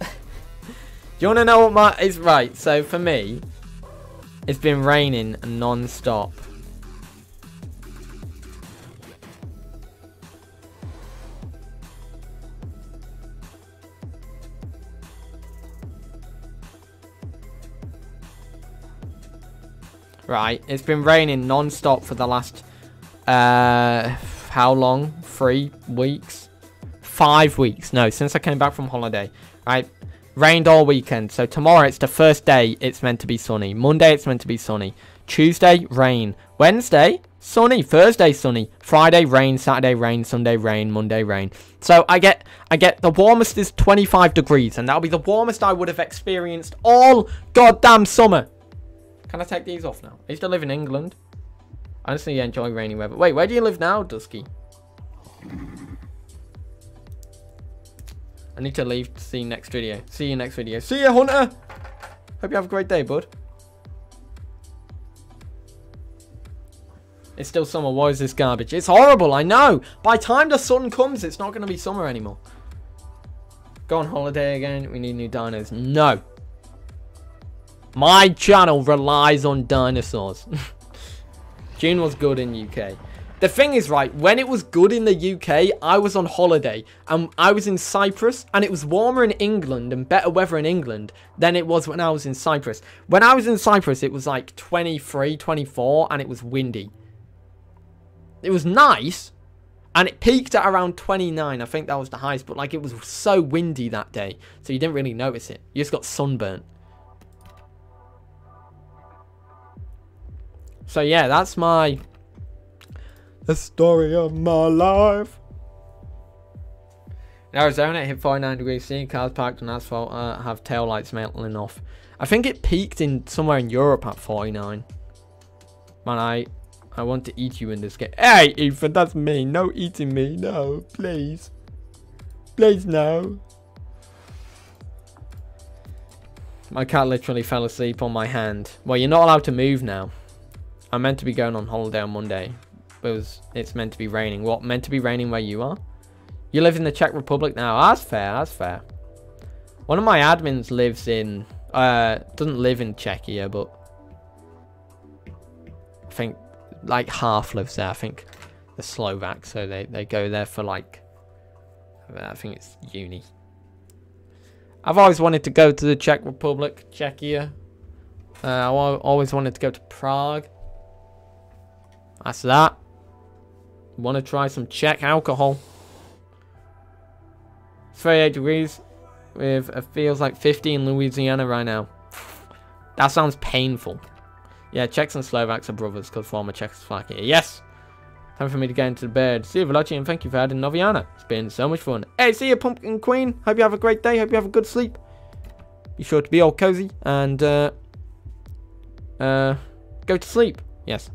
do you want to know what my... It's right, so for me, it's been raining non-stop. Right, it's been raining non-stop for the last, uh, how long? Three weeks? Five weeks. No, since I came back from holiday. Right, rained all weekend. So tomorrow it's the first day it's meant to be sunny. Monday it's meant to be sunny. Tuesday, rain. Wednesday, sunny. Thursday, sunny. Friday, rain. Saturday, rain. Sunday, rain. Monday, rain. So I get, I get the warmest is 25 degrees, and that'll be the warmest I would have experienced all goddamn summer. Can I take these off now? I used to live in England. I honestly enjoy rainy weather. Wait, where do you live now, Dusky? I need to leave to see you next video. See you next video. See you, Hunter! Hope you have a great day, bud. It's still summer. Why is this garbage? It's horrible, I know. By time the sun comes, it's not going to be summer anymore. Go on holiday again. We need new dinos. No. My channel relies on dinosaurs. June was good in UK. The thing is, right, when it was good in the UK, I was on holiday and I was in Cyprus and it was warmer in England and better weather in England than it was when I was in Cyprus. When I was in Cyprus, it was like 23, 24 and it was windy. It was nice and it peaked at around 29. I think that was the highest, but like it was so windy that day, so you didn't really notice it. You just got sunburnt. So yeah, that's my the story of my life. In Arizona, it hit 49 degrees C. Cars parked on asphalt uh, have tail lights melting off. I think it peaked in somewhere in Europe at 49. Man, I I want to eat you in this game. Hey, Ethan, that's me. No eating me. No, please. Please, no. My cat literally fell asleep on my hand. Well, you're not allowed to move now. I'm meant to be going on holiday on Monday. Because it's meant to be raining. What? Meant to be raining where you are? You live in the Czech Republic now. That's fair. That's fair. One of my admins lives in... Uh, doesn't live in Czechia, but... I think like half lives there. I think the Slovak, so they, they go there for like... I think it's uni. I've always wanted to go to the Czech Republic, Czechia. Uh, I always wanted to go to Prague. That's that. Want to try some Czech alcohol. 38 degrees with it feels like 50 in Louisiana right now. That sounds painful. Yeah, Czechs and Slovaks are brothers because former Czechoslovakia. Yes! Time for me to get into the bed. See you, Velocci, and thank you for adding Noviana. It's been so much fun. Hey, see you, Pumpkin Queen. Hope you have a great day. Hope you have a good sleep. Be sure to be all cozy and uh, uh, go to sleep. Yes.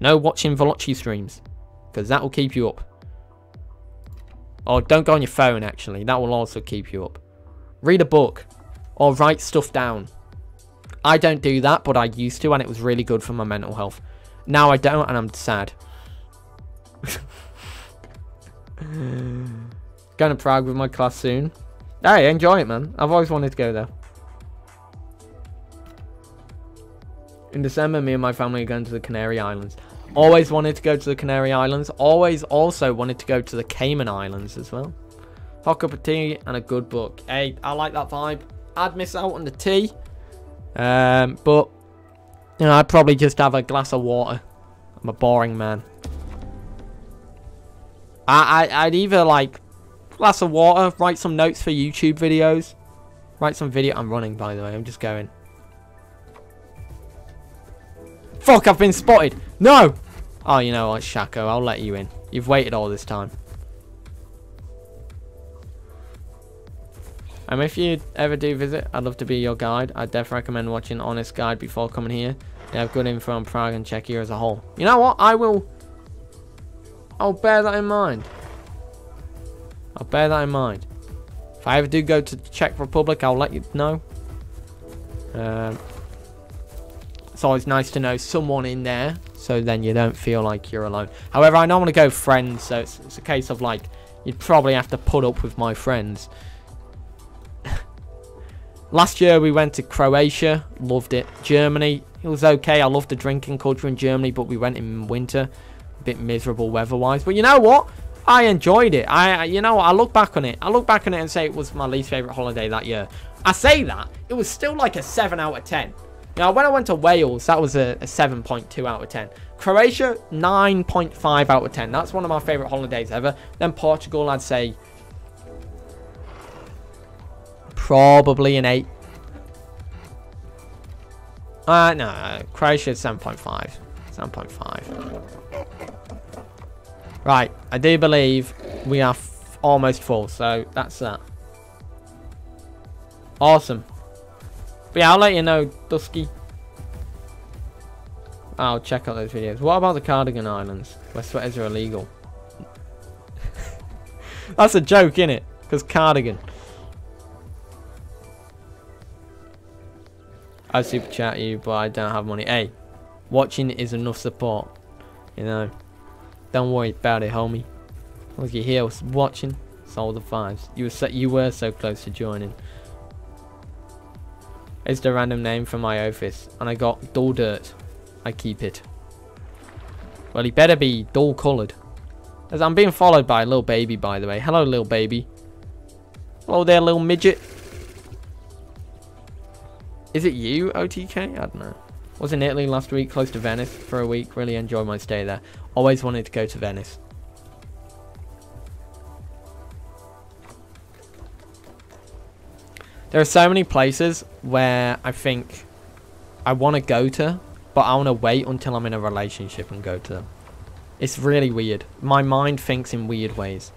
No watching Velocci streams because that will keep you up. Or don't go on your phone, actually. That will also keep you up. Read a book or write stuff down. I don't do that, but I used to, and it was really good for my mental health. Now I don't, and I'm sad. Going to Prague with my class soon. Hey, enjoy it, man. I've always wanted to go there. In December, me and my family are going to the Canary Islands. Always wanted to go to the Canary Islands. Always also wanted to go to the Cayman Islands as well. Hot cup of tea and a good book. Hey, I like that vibe. I'd miss out on the tea. Um, but, you know, I'd probably just have a glass of water. I'm a boring man. I, I, I'd either, like, glass of water, write some notes for YouTube videos. Write some video. I'm running, by the way. I'm just going. Fuck, I've been spotted. No! Oh, you know what, Shaco, I'll let you in. You've waited all this time. Um, if you ever do visit, I'd love to be your guide. I'd definitely recommend watching Honest Guide before coming here. They have good info on Prague and Czechia as a whole. You know what? I will... I'll bear that in mind. I'll bear that in mind. If I ever do go to the Czech Republic, I'll let you know. Um, it's always nice to know someone in there. so then you don't feel like you're alone. However, I normally go friends, so it's, it's a case of like you'd probably have to put up with my friends. Last year we went to Croatia, loved it. Germany, it was okay. I loved the drinking culture in Germany, but we went in winter, a bit miserable weather-wise. But you know what? I enjoyed it. I, you know, I look back on it. I look back on it and say it was my least favorite holiday that year. I say that it was still like a seven out of ten. Know, when I went to Wales, that was a, a 7.2 out of 10. Croatia, 9.5 out of 10. That's one of my favorite holidays ever. Then Portugal, I'd say probably an 8. Uh, no, Croatia 7.5. 7.5. Right, I do believe we are almost full, so that's that. Awesome. But yeah, I'll let you know, Dusky. I'll check out those videos. What about the Cardigan Islands? Where sweaters are illegal. That's a joke, innit? Because cardigan. I super chat you, but I don't have money. Hey, watching is enough support. You know. Don't worry about it, homie. Look, you're here watching. All the vibes. You were so, you were so close to joining. It's the random name for my office, and I got dull dirt. I keep it. Well, he better be dull coloured. As I'm being followed by a little baby, by the way. Hello, little baby. Hello there, little midget. Is it you, OTK? I don't know. Was in Italy last week, close to Venice for a week. Really enjoyed my stay there. Always wanted to go to Venice. There are so many places where I think I want to go to, but I want to wait until I'm in a relationship and go to them. It's really weird. My mind thinks in weird ways.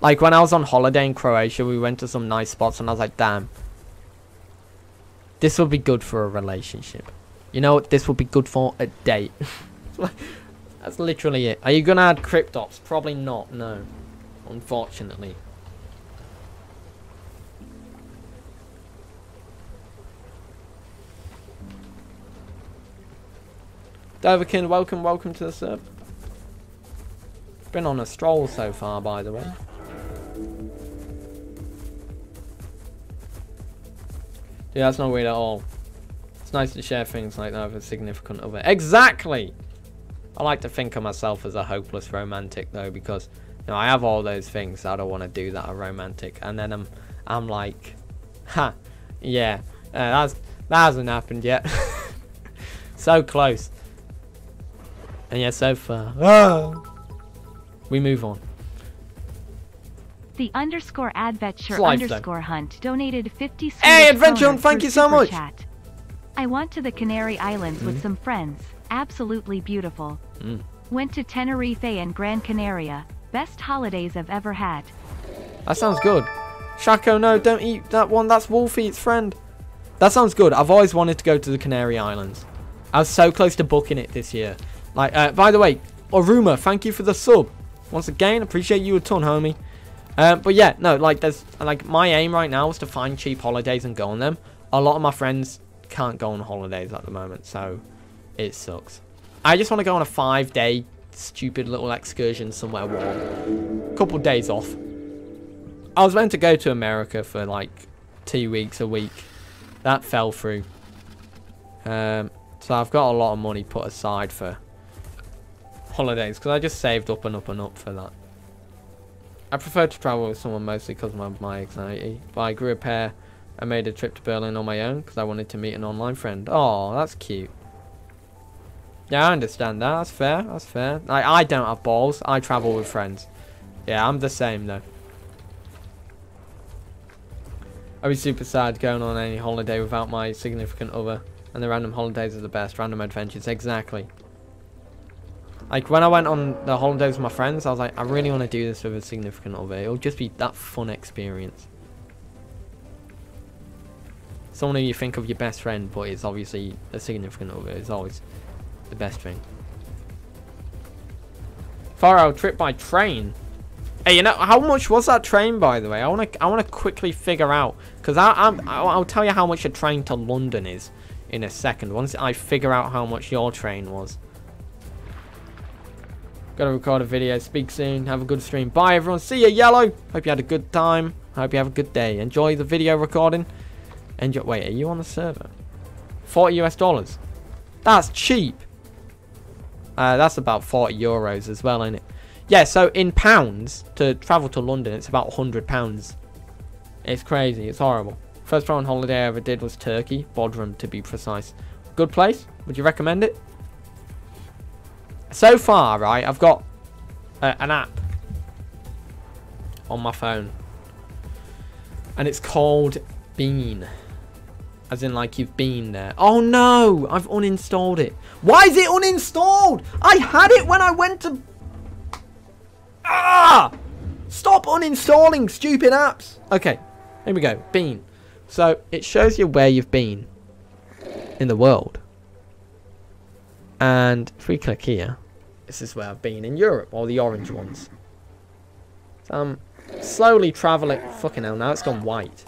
Like when I was on holiday in Croatia, we went to some nice spots and I was like, damn. This would be good for a relationship. You know what? This would be good for a date. That's literally it. Are you going to add Cryptops? Probably not, no unfortunately. Doverkin, welcome, welcome to the sub. Been on a stroll so far, by the way. Yeah, that's not weird at all. It's nice to share things like that with a significant other. Exactly! I like to think of myself as a hopeless romantic, though, because know, I have all those things. I don't want to do that are romantic. And then I'm, I'm like, ha, yeah, uh, that's that hasn't happened yet. so close. And yeah, so far. Ah. We move on. The underscore adventure underscore hunt donated 50 Hey, adventure, thank you so much. Chat. I went to the Canary Islands mm. with some friends. Absolutely beautiful. Mm. Went to Tenerife and Gran Canaria. Best holidays I've ever had. That sounds good. Shaco, no, don't eat that one. That's Wolfie, its friend. That sounds good. I've always wanted to go to the Canary Islands. I was so close to booking it this year. Like, uh, by the way, Oruma, thank you for the sub. Once again, appreciate you a ton, homie. Um, but yeah, no, like, there's, like, my aim right now is to find cheap holidays and go on them. A lot of my friends can't go on holidays at the moment, so it sucks. I just want to go on a five-day stupid little excursion somewhere warm. Couple days off. I was meant to go to America for like two weeks, a week. That fell through. Um, so I've got a lot of money put aside for holidays because I just saved up and up and up for that. I prefer to travel with someone mostly because of my anxiety. But I grew a pair and made a trip to Berlin on my own because I wanted to meet an online friend. Oh, that's cute. Yeah, I understand that. That's fair. That's fair. I, I don't have balls. I travel with friends. Yeah, I'm the same, though. I'd be super sad going on any holiday without my significant other. And the random holidays are the best. Random adventures. Exactly. Like, when I went on the holidays with my friends, I was like, I really want to do this with a significant other. It'll just be that fun experience. Someone who you think of your best friend, but it's obviously a significant other. It's always the best thing. Far out trip by train. Hey, you know how much was that train, by the way? I want to, I want to quickly figure out because I, I'm, I'll tell you how much a train to London is. in a second. Once I figure out how much your train was. Gotta record a video. Speak soon. Have a good stream. Bye, everyone. See you, Yellow. Hope you had a good time. Hope you have a good day. Enjoy the video recording. Enjoy. Wait, are you on the server? 40 US dollars. That's cheap. Uh, that's about 40 euros as well, ain't it? Yeah, so in pounds, to travel to London, it's about 100 pounds. It's crazy. It's horrible. First foreign holiday I ever did was Turkey. Bodrum, to be precise. Good place? Would you recommend it? So far, right, I've got uh, an app on my phone. And it's called Been. As in, like, you've been there. Oh, no! I've uninstalled it. Why is it uninstalled? I had it when I went to... Ah! Stop uninstalling stupid apps. Okay, here we go. Been. So, it shows you where you've been in the world. And if we click here, this is where I've been in Europe, all the orange ones. So I'm slowly traveling. Fucking hell, now it's gone white.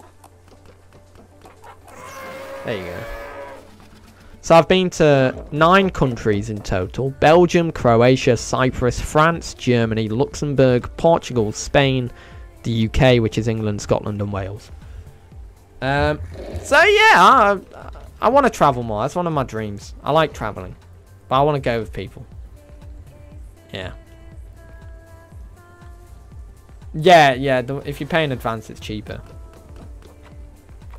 There you go. So I've been to nine countries in total. Belgium, Croatia, Cyprus, France, Germany, Luxembourg, Portugal, Spain, the UK, which is England, Scotland and Wales. Um, so yeah, I, I want to travel more. That's one of my dreams. I like traveling. But I want to go with people. Yeah. Yeah, yeah, if you pay in advance, it's cheaper.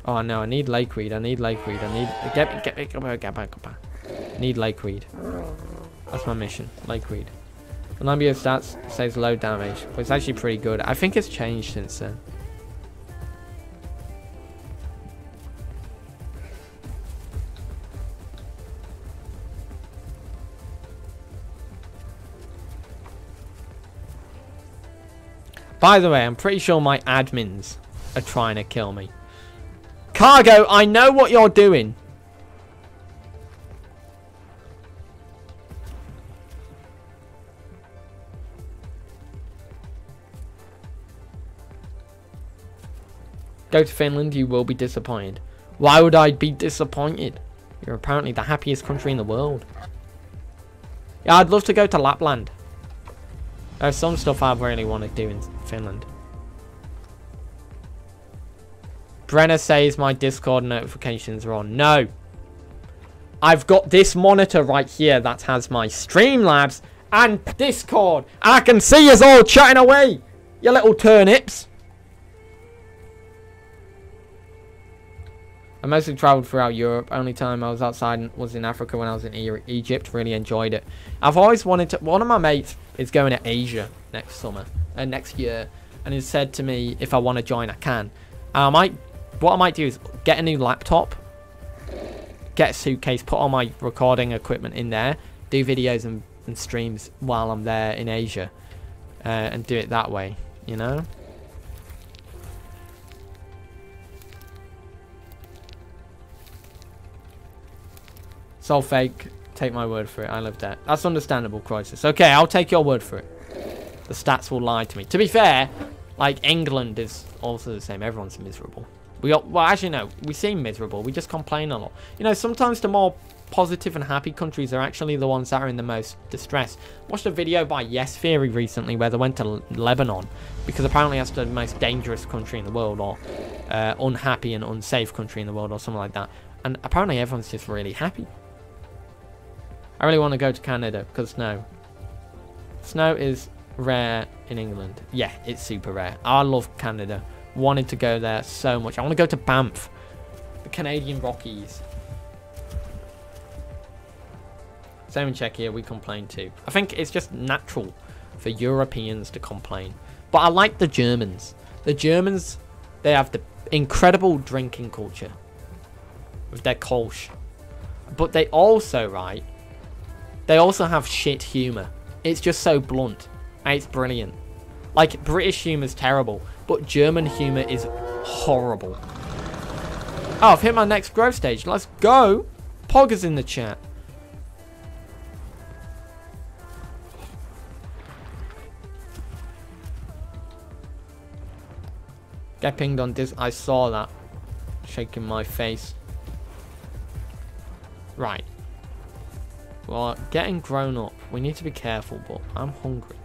Oh no, I need lakeweed. I need lakeweed. I need get get get get get back up. Need lakeweed. That's my mission. Lakeweed. Columbia stats says low damage, but it's actually pretty good. I think it's changed since then. By the way, I'm pretty sure my admins are trying to kill me. Cargo, I know what you're doing. Go to Finland, you will be disappointed. Why would I be disappointed? You're apparently the happiest country in the world. Yeah, I'd love to go to Lapland. There's some stuff I really want to do in Finland. Brenner says my Discord notifications are on. No. I've got this monitor right here that has my Streamlabs and Discord. I can see us all chatting away. You little turnips. I mostly travelled throughout Europe. Only time I was outside was in Africa when I was in e Egypt. Really enjoyed it. I've always wanted to... One of my mates is going to Asia next summer. And uh, next year. And he said to me, if I want to join, I can. I might... What I might do is get a new laptop. Get a suitcase. Put all my recording equipment in there. Do videos and, and streams while I'm there in Asia. Uh, and do it that way. You know? It's all fake. Take my word for it. I live that. That's understandable, Crisis. Okay, I'll take your word for it. The stats will lie to me. To be fair, like, England is also the same. Everyone's miserable. We all, Well, actually, no. We seem miserable. We just complain a lot. You know, sometimes the more positive and happy countries are actually the ones that are in the most distress. Watched a video by Yes Theory recently where they went to Lebanon because apparently that's the most dangerous country in the world or uh, unhappy and unsafe country in the world or something like that. And apparently everyone's just really happy. I really want to go to Canada because snow. Snow is rare in England. Yeah, it's super rare. I love Canada. Wanted to go there so much. I want to go to Banff. The Canadian Rockies. Same in Czechia, we complain too. I think it's just natural for Europeans to complain. But I like the Germans. The Germans, they have the incredible drinking culture. With their Kolsch. But they also, right, they also have shit humour. It's just so blunt. And it's brilliant. Like, British humour's terrible, but German humour is horrible. Oh, I've hit my next growth stage. Let's go. Pog is in the chat. Get pinged on this. I saw that. Shaking my face. Right. Well, getting grown up. We need to be careful, but I'm hungry.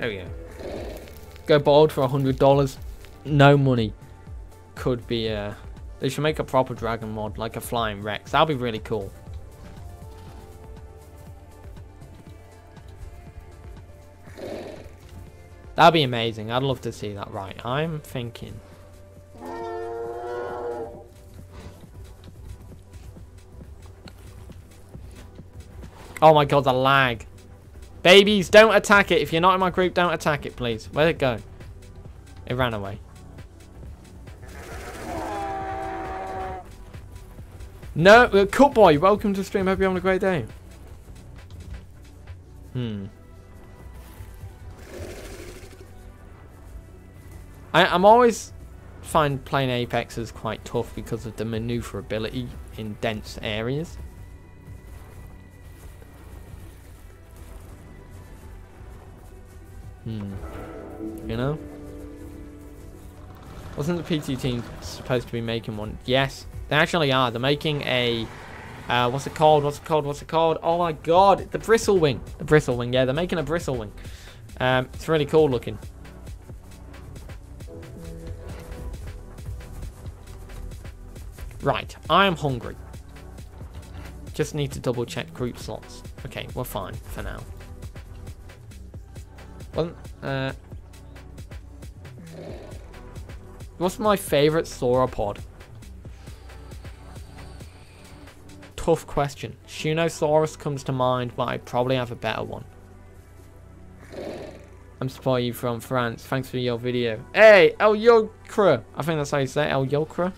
There we go. Go bald for a hundred dollars. No money. Could be uh they should make a proper dragon mod, like a flying Rex. That'll be really cool. That'd be amazing. I'd love to see that. Right, I'm thinking. Oh my god, the lag. Babies, don't attack it. If you're not in my group, don't attack it, please. Where'd it go? It ran away. No, uh, Cut Boy, welcome to stream. Hope you're having a great day. Hmm. I, I'm always find playing Apex is quite tough because of the maneuverability in dense areas. Hmm. You know? Wasn't the PT team supposed to be making one? Yes, they actually are. They're making a... Uh, what's it called? What's it called? What's it called? Oh my god, the bristle wing. The bristle wing, yeah, they're making a bristle wing. Um, it's really cool looking. Right, I am hungry. Just need to double check group slots. Okay, we're fine for now. Well, uh, what's my favorite sauropod? Tough question. Shunosaurus comes to mind, but I probably have a better one. I'm supporting you from France. Thanks for your video. Hey, El Yokra. I think that's how you say it, El Yokra.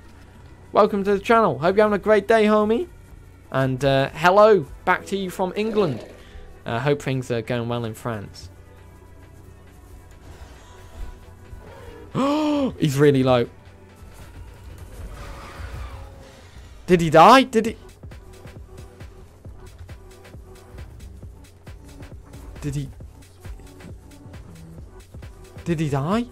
Welcome to the channel. Hope you're having a great day, homie. And uh, hello, back to you from England. Uh, hope things are going well in France. He's really low. Did he die? Did he? Did he? Did he die?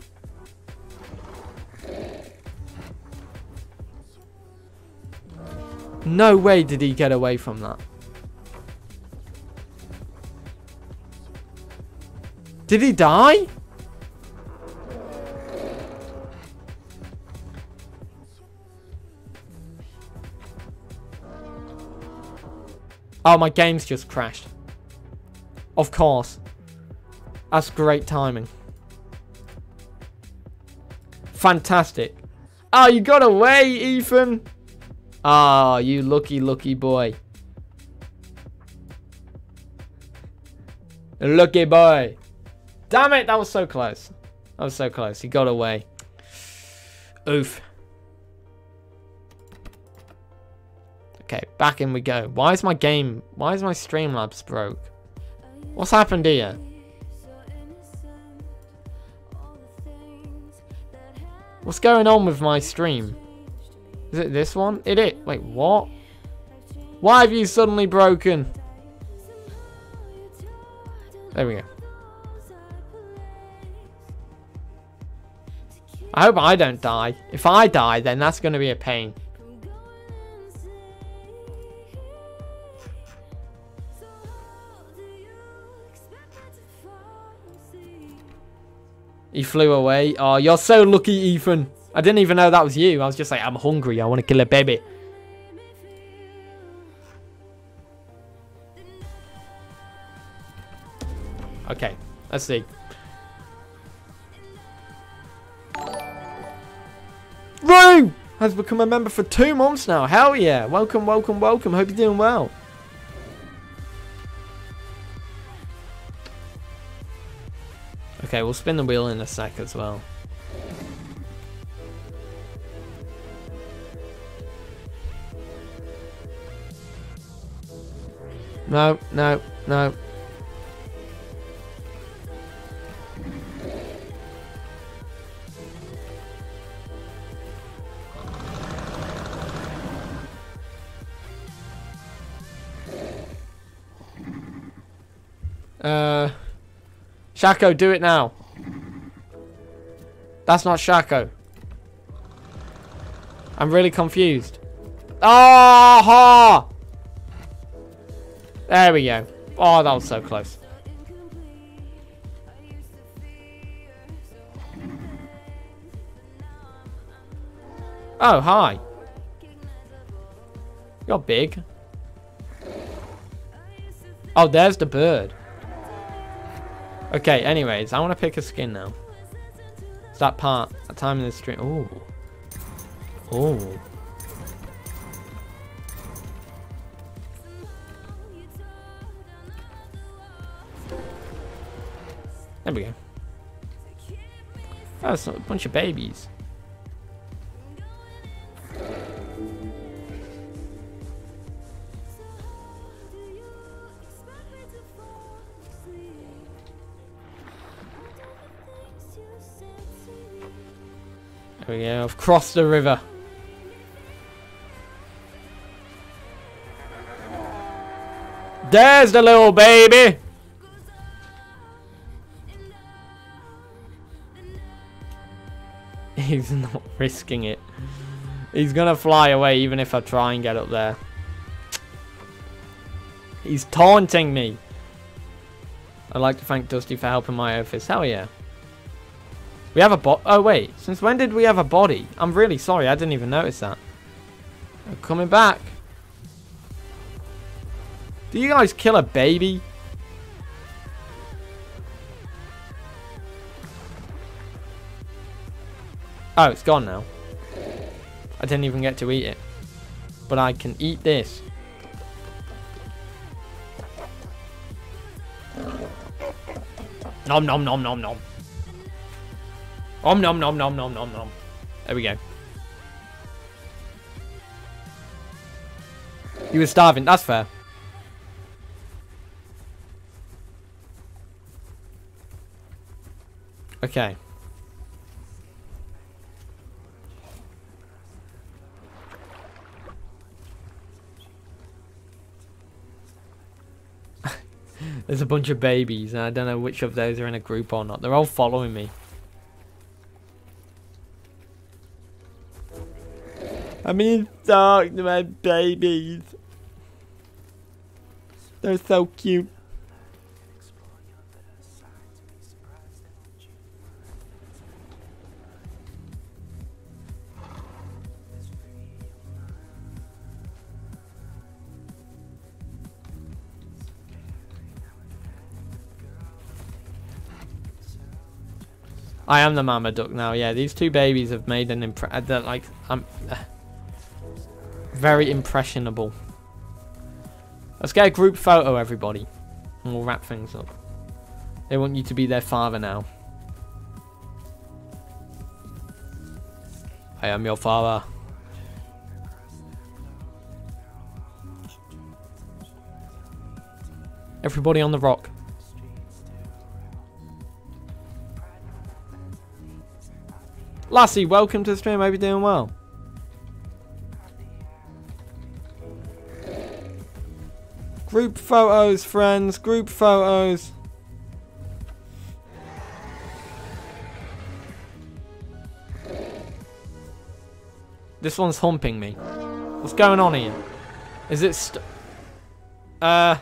No way did he get away from that. Did he die? Oh, my game's just crashed. Of course. That's great timing. Fantastic. Oh, you got away, Ethan. Ah, oh, you lucky, lucky boy. Lucky boy. Damn it, that was so close. That was so close. He got away. Oof. Okay, back in we go. Why is my game... Why is my Streamlabs broke? What's happened here? What's going on with my stream? Is it this one? It it. Wait, what? Why have you suddenly broken? There we go. I hope I don't die. If I die, then that's going to be a pain. He flew away. Oh, you're so lucky, Ethan. I didn't even know that was you. I was just like, I'm hungry. I want to kill a baby. Okay, let's see. Roo has become a member for two months now. Hell yeah. Welcome, welcome, welcome. Hope you're doing well. Okay, we'll spin the wheel in a sec as well. No, no, no. Shaco, do it now. That's not Shaco. I'm really confused. Ah! Ha! There we go. Oh, that was so close. Oh, hi. You're big. Oh, there's the bird. Okay, anyways, I want to pick a skin now. It's that part, that time in the stream. Oh. Oh. There we go. Oh, it's a bunch of babies. We. I've crossed the river. There's the little baby. He's not risking it. He's gonna fly away even if I try and get up there. He's taunting me. I'd like to thank Dusty for helping my office. Hell yeah. We have a bot. Oh, wait. Since when did we have a body? I'm really sorry. I didn't even notice that. I'm coming back. Do you guys kill a baby? Oh, it's gone now. I didn't even get to eat it. But I can eat this. Nom nom nom nom nom. Om nom nom nom nom nom nom. There we go. You were starving. That's fair. Okay. There's a bunch of babies, and I don't know which of those are in a group or not. They're all following me. I'm in talk to my babies. They're so cute. I am the mama duck now. Yeah, these two babies have made an impression. Like, I'm uh, very impressionable. Let's get a group photo, everybody, and we'll wrap things up. They want you to be their father now. I am your father. Everybody on the rock. Lassie, welcome to the stream. Hope you're doing well. Group photos, friends. Group photos. This one's humping me. What's going on here? Is it st Uh...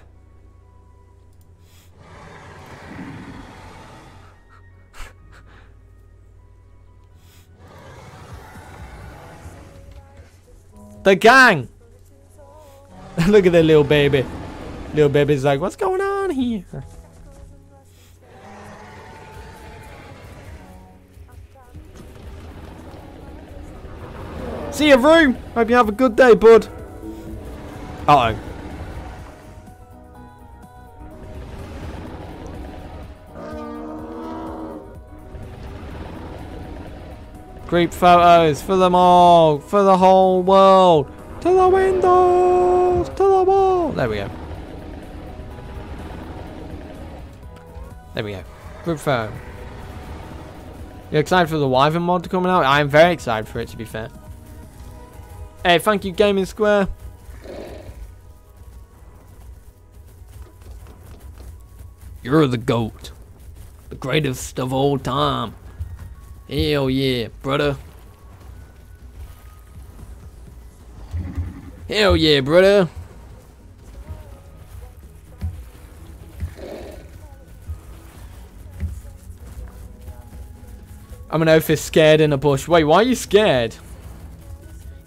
The gang! Look at the little baby. Little baby's like, what's going on here? See you, room. Hope you have a good day, bud. Uh oh. Group photos for them all, for the whole world. To the windows, to the wall. There we go. There we go. Group photo. You excited for the Wyvern mod to coming out? I am very excited for it, to be fair. Hey, thank you, Gaming Square. You're the GOAT. The greatest of all time. Hell yeah, brother. Hell yeah, brother. I'm an oaf is scared in a bush. Wait, why are you scared?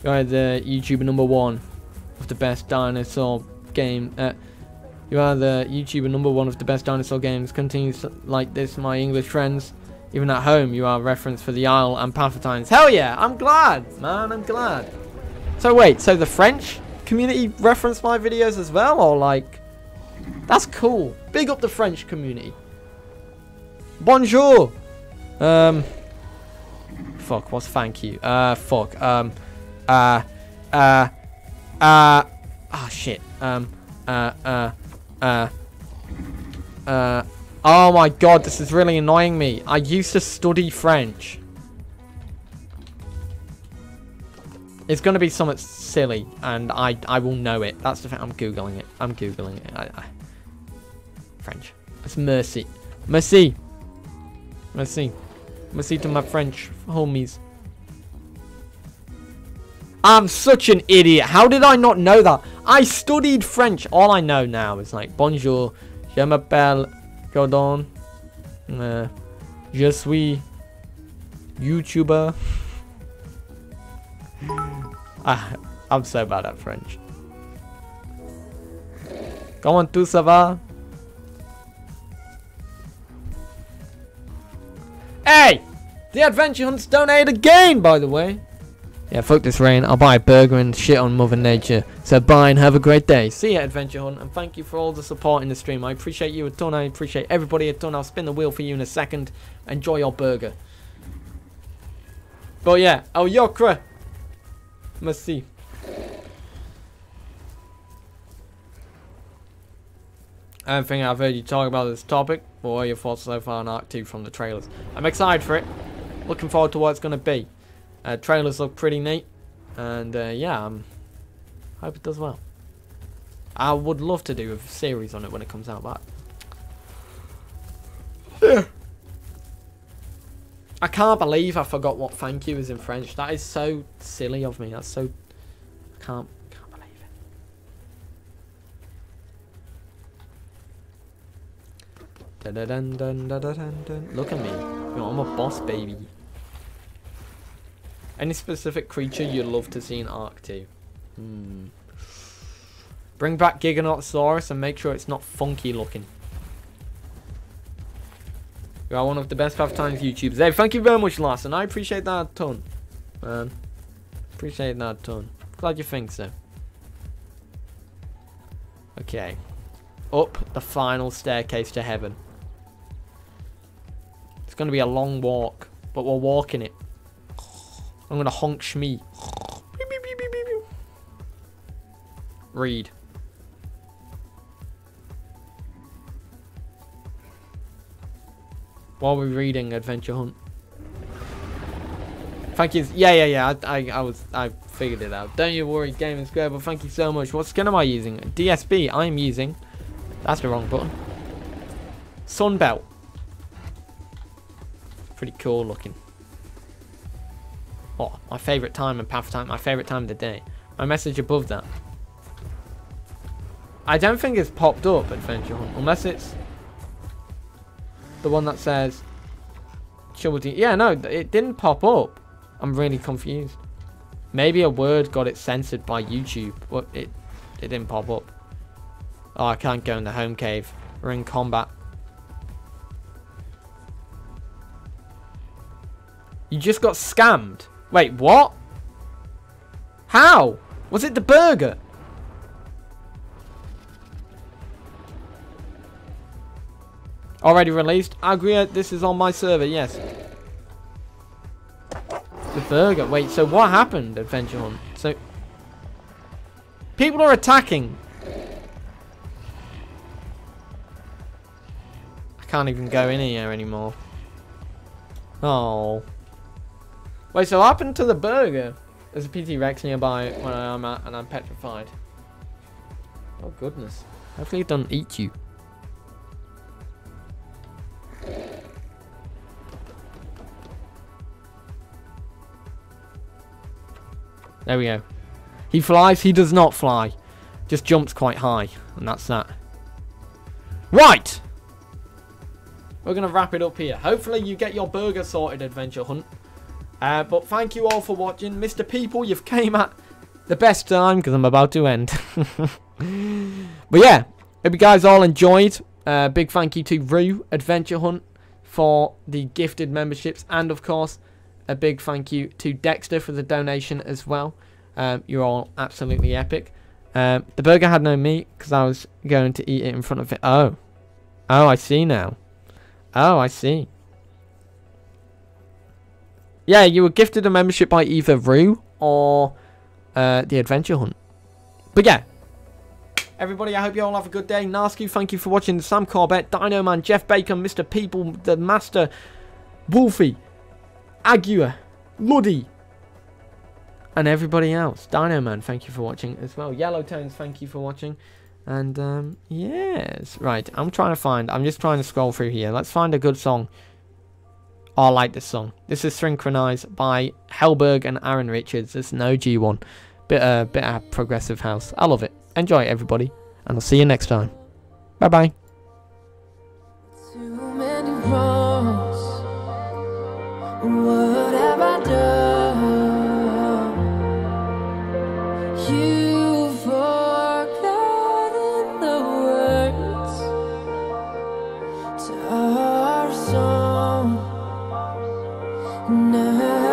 You're the YouTuber number one of the best dinosaur game. Uh, you are the YouTuber number one of the best dinosaur games. Continues like this, my English friends. Even at home, you are reference for the Isle and Path of Titans. Hell yeah, I'm glad, man, I'm glad. So wait, so the French community reference my videos as well, or like... That's cool. Big up the French community. Bonjour. Um... Fuck, what's thank you? Uh, fuck. Um, uh, uh, uh, oh shit. Um, uh, uh, uh, uh, oh my god, this is really annoying me. I used to study French. It's gonna be something silly, and I I will know it. That's the thing. I'm googling it. I'm googling it. I, I, French. It's mercy. Mercy. Mercy. Mercy to my French homies. I'm such an idiot. How did I not know that? I studied French. All I know now is like, bonjour, je m'appelle Gordon. Uh, je suis YouTuber. ah, I'm so bad at French. Comment tout ça va? Hey! The Adventure Hunts donated again, by the way. Yeah, fuck this rain. I'll buy a burger and shit on Mother Nature. So bye and have a great day. See ya, Adventure Hunt. And thank you for all the support in the stream. I appreciate you a ton. I appreciate everybody a ton. I'll spin the wheel for you in a second. Enjoy your burger. But yeah, oh yokra. Merci. I think I've heard you talk about this topic. What are your thoughts so far on Ark 2 from the trailers? I'm excited for it. Looking forward to what it's going to be. Uh, trailers look pretty neat. And uh, yeah, I hope it does well. I would love to do a series on it when it comes out, but... Yeah. I can't believe I forgot what thank you is in French. That is so silly of me. That's so... I can't, Dun dun dun. Look at me. You know, I'm a boss, baby. Any specific creature you'd love to see in Ark 2? Hmm. Bring back Giganotosaurus and make sure it's not funky looking. You are one of the best five Times YouTubers. Hey, thank you very much, Larson. I appreciate that a ton. Man. Appreciate that a ton. Glad you think so. Okay. Up the final staircase to heaven. Going to be a long walk, but we're walking it. I'm going to honk shmee. Read. While we're reading Adventure Hunt. Thank you. Yeah, yeah, yeah. I, I, I was, I figured it out. Don't you worry, Gaming Square. But thank you so much. What skin am I using? DSB. I'm using. That's the wrong button. Sunbelt. Pretty cool looking. Oh, my favourite time and path time. My favourite time of the day. My message above that. I don't think it's popped up, Adventure Hunt. Unless it's the one that says. Yeah, no, it didn't pop up. I'm really confused. Maybe a word got it censored by YouTube, but it, it didn't pop up. Oh, I can't go in the home cave. We're in combat. You just got scammed. Wait, what? How? Was it the burger? Already released? Agria, this is on my server, yes. The burger. Wait, so what happened, Adventure Hunt? So... People are attacking. I can't even go in here anymore. Oh. Wait, so what happened to the burger? There's a PT Rex nearby when I'm at, and I'm petrified. Oh, goodness. Hopefully it doesn't eat you. There we go. He flies, he does not fly. Just jumps quite high, and that's that. Right! We're going to wrap it up here. Hopefully you get your burger sorted, Adventure Hunt. Uh, but thank you all for watching. Mr. People, you've came at the best time because I'm about to end. but yeah, hope you guys all enjoyed. Uh, big thank you to Rue Adventure Hunt for the gifted memberships. And of course, a big thank you to Dexter for the donation as well. Um, you're all absolutely epic. Um, the burger had no meat because I was going to eat it in front of it. Oh. Oh, I see now. Oh, I see. Yeah, you were gifted a membership by either Rue or uh, the Adventure Hunt. But yeah. Everybody, I hope you all have a good day. Nasku, thank you for watching. Sam Corbett, Dino Man, Jeff Bacon, Mr. People, The Master, Wolfie, Agua, Luddy, and everybody else. Dino Man, thank you for watching as well. Yellow Tones, thank you for watching. And, um, yes. Right, I'm trying to find, I'm just trying to scroll through here. Let's find a good song. I like this song. This is synchronized by Hellberg and Aaron Richards. It's an OG one. Bit, uh, bit of progressive house. I love it. Enjoy it, everybody. And I'll see you next time. Bye-bye. Too Now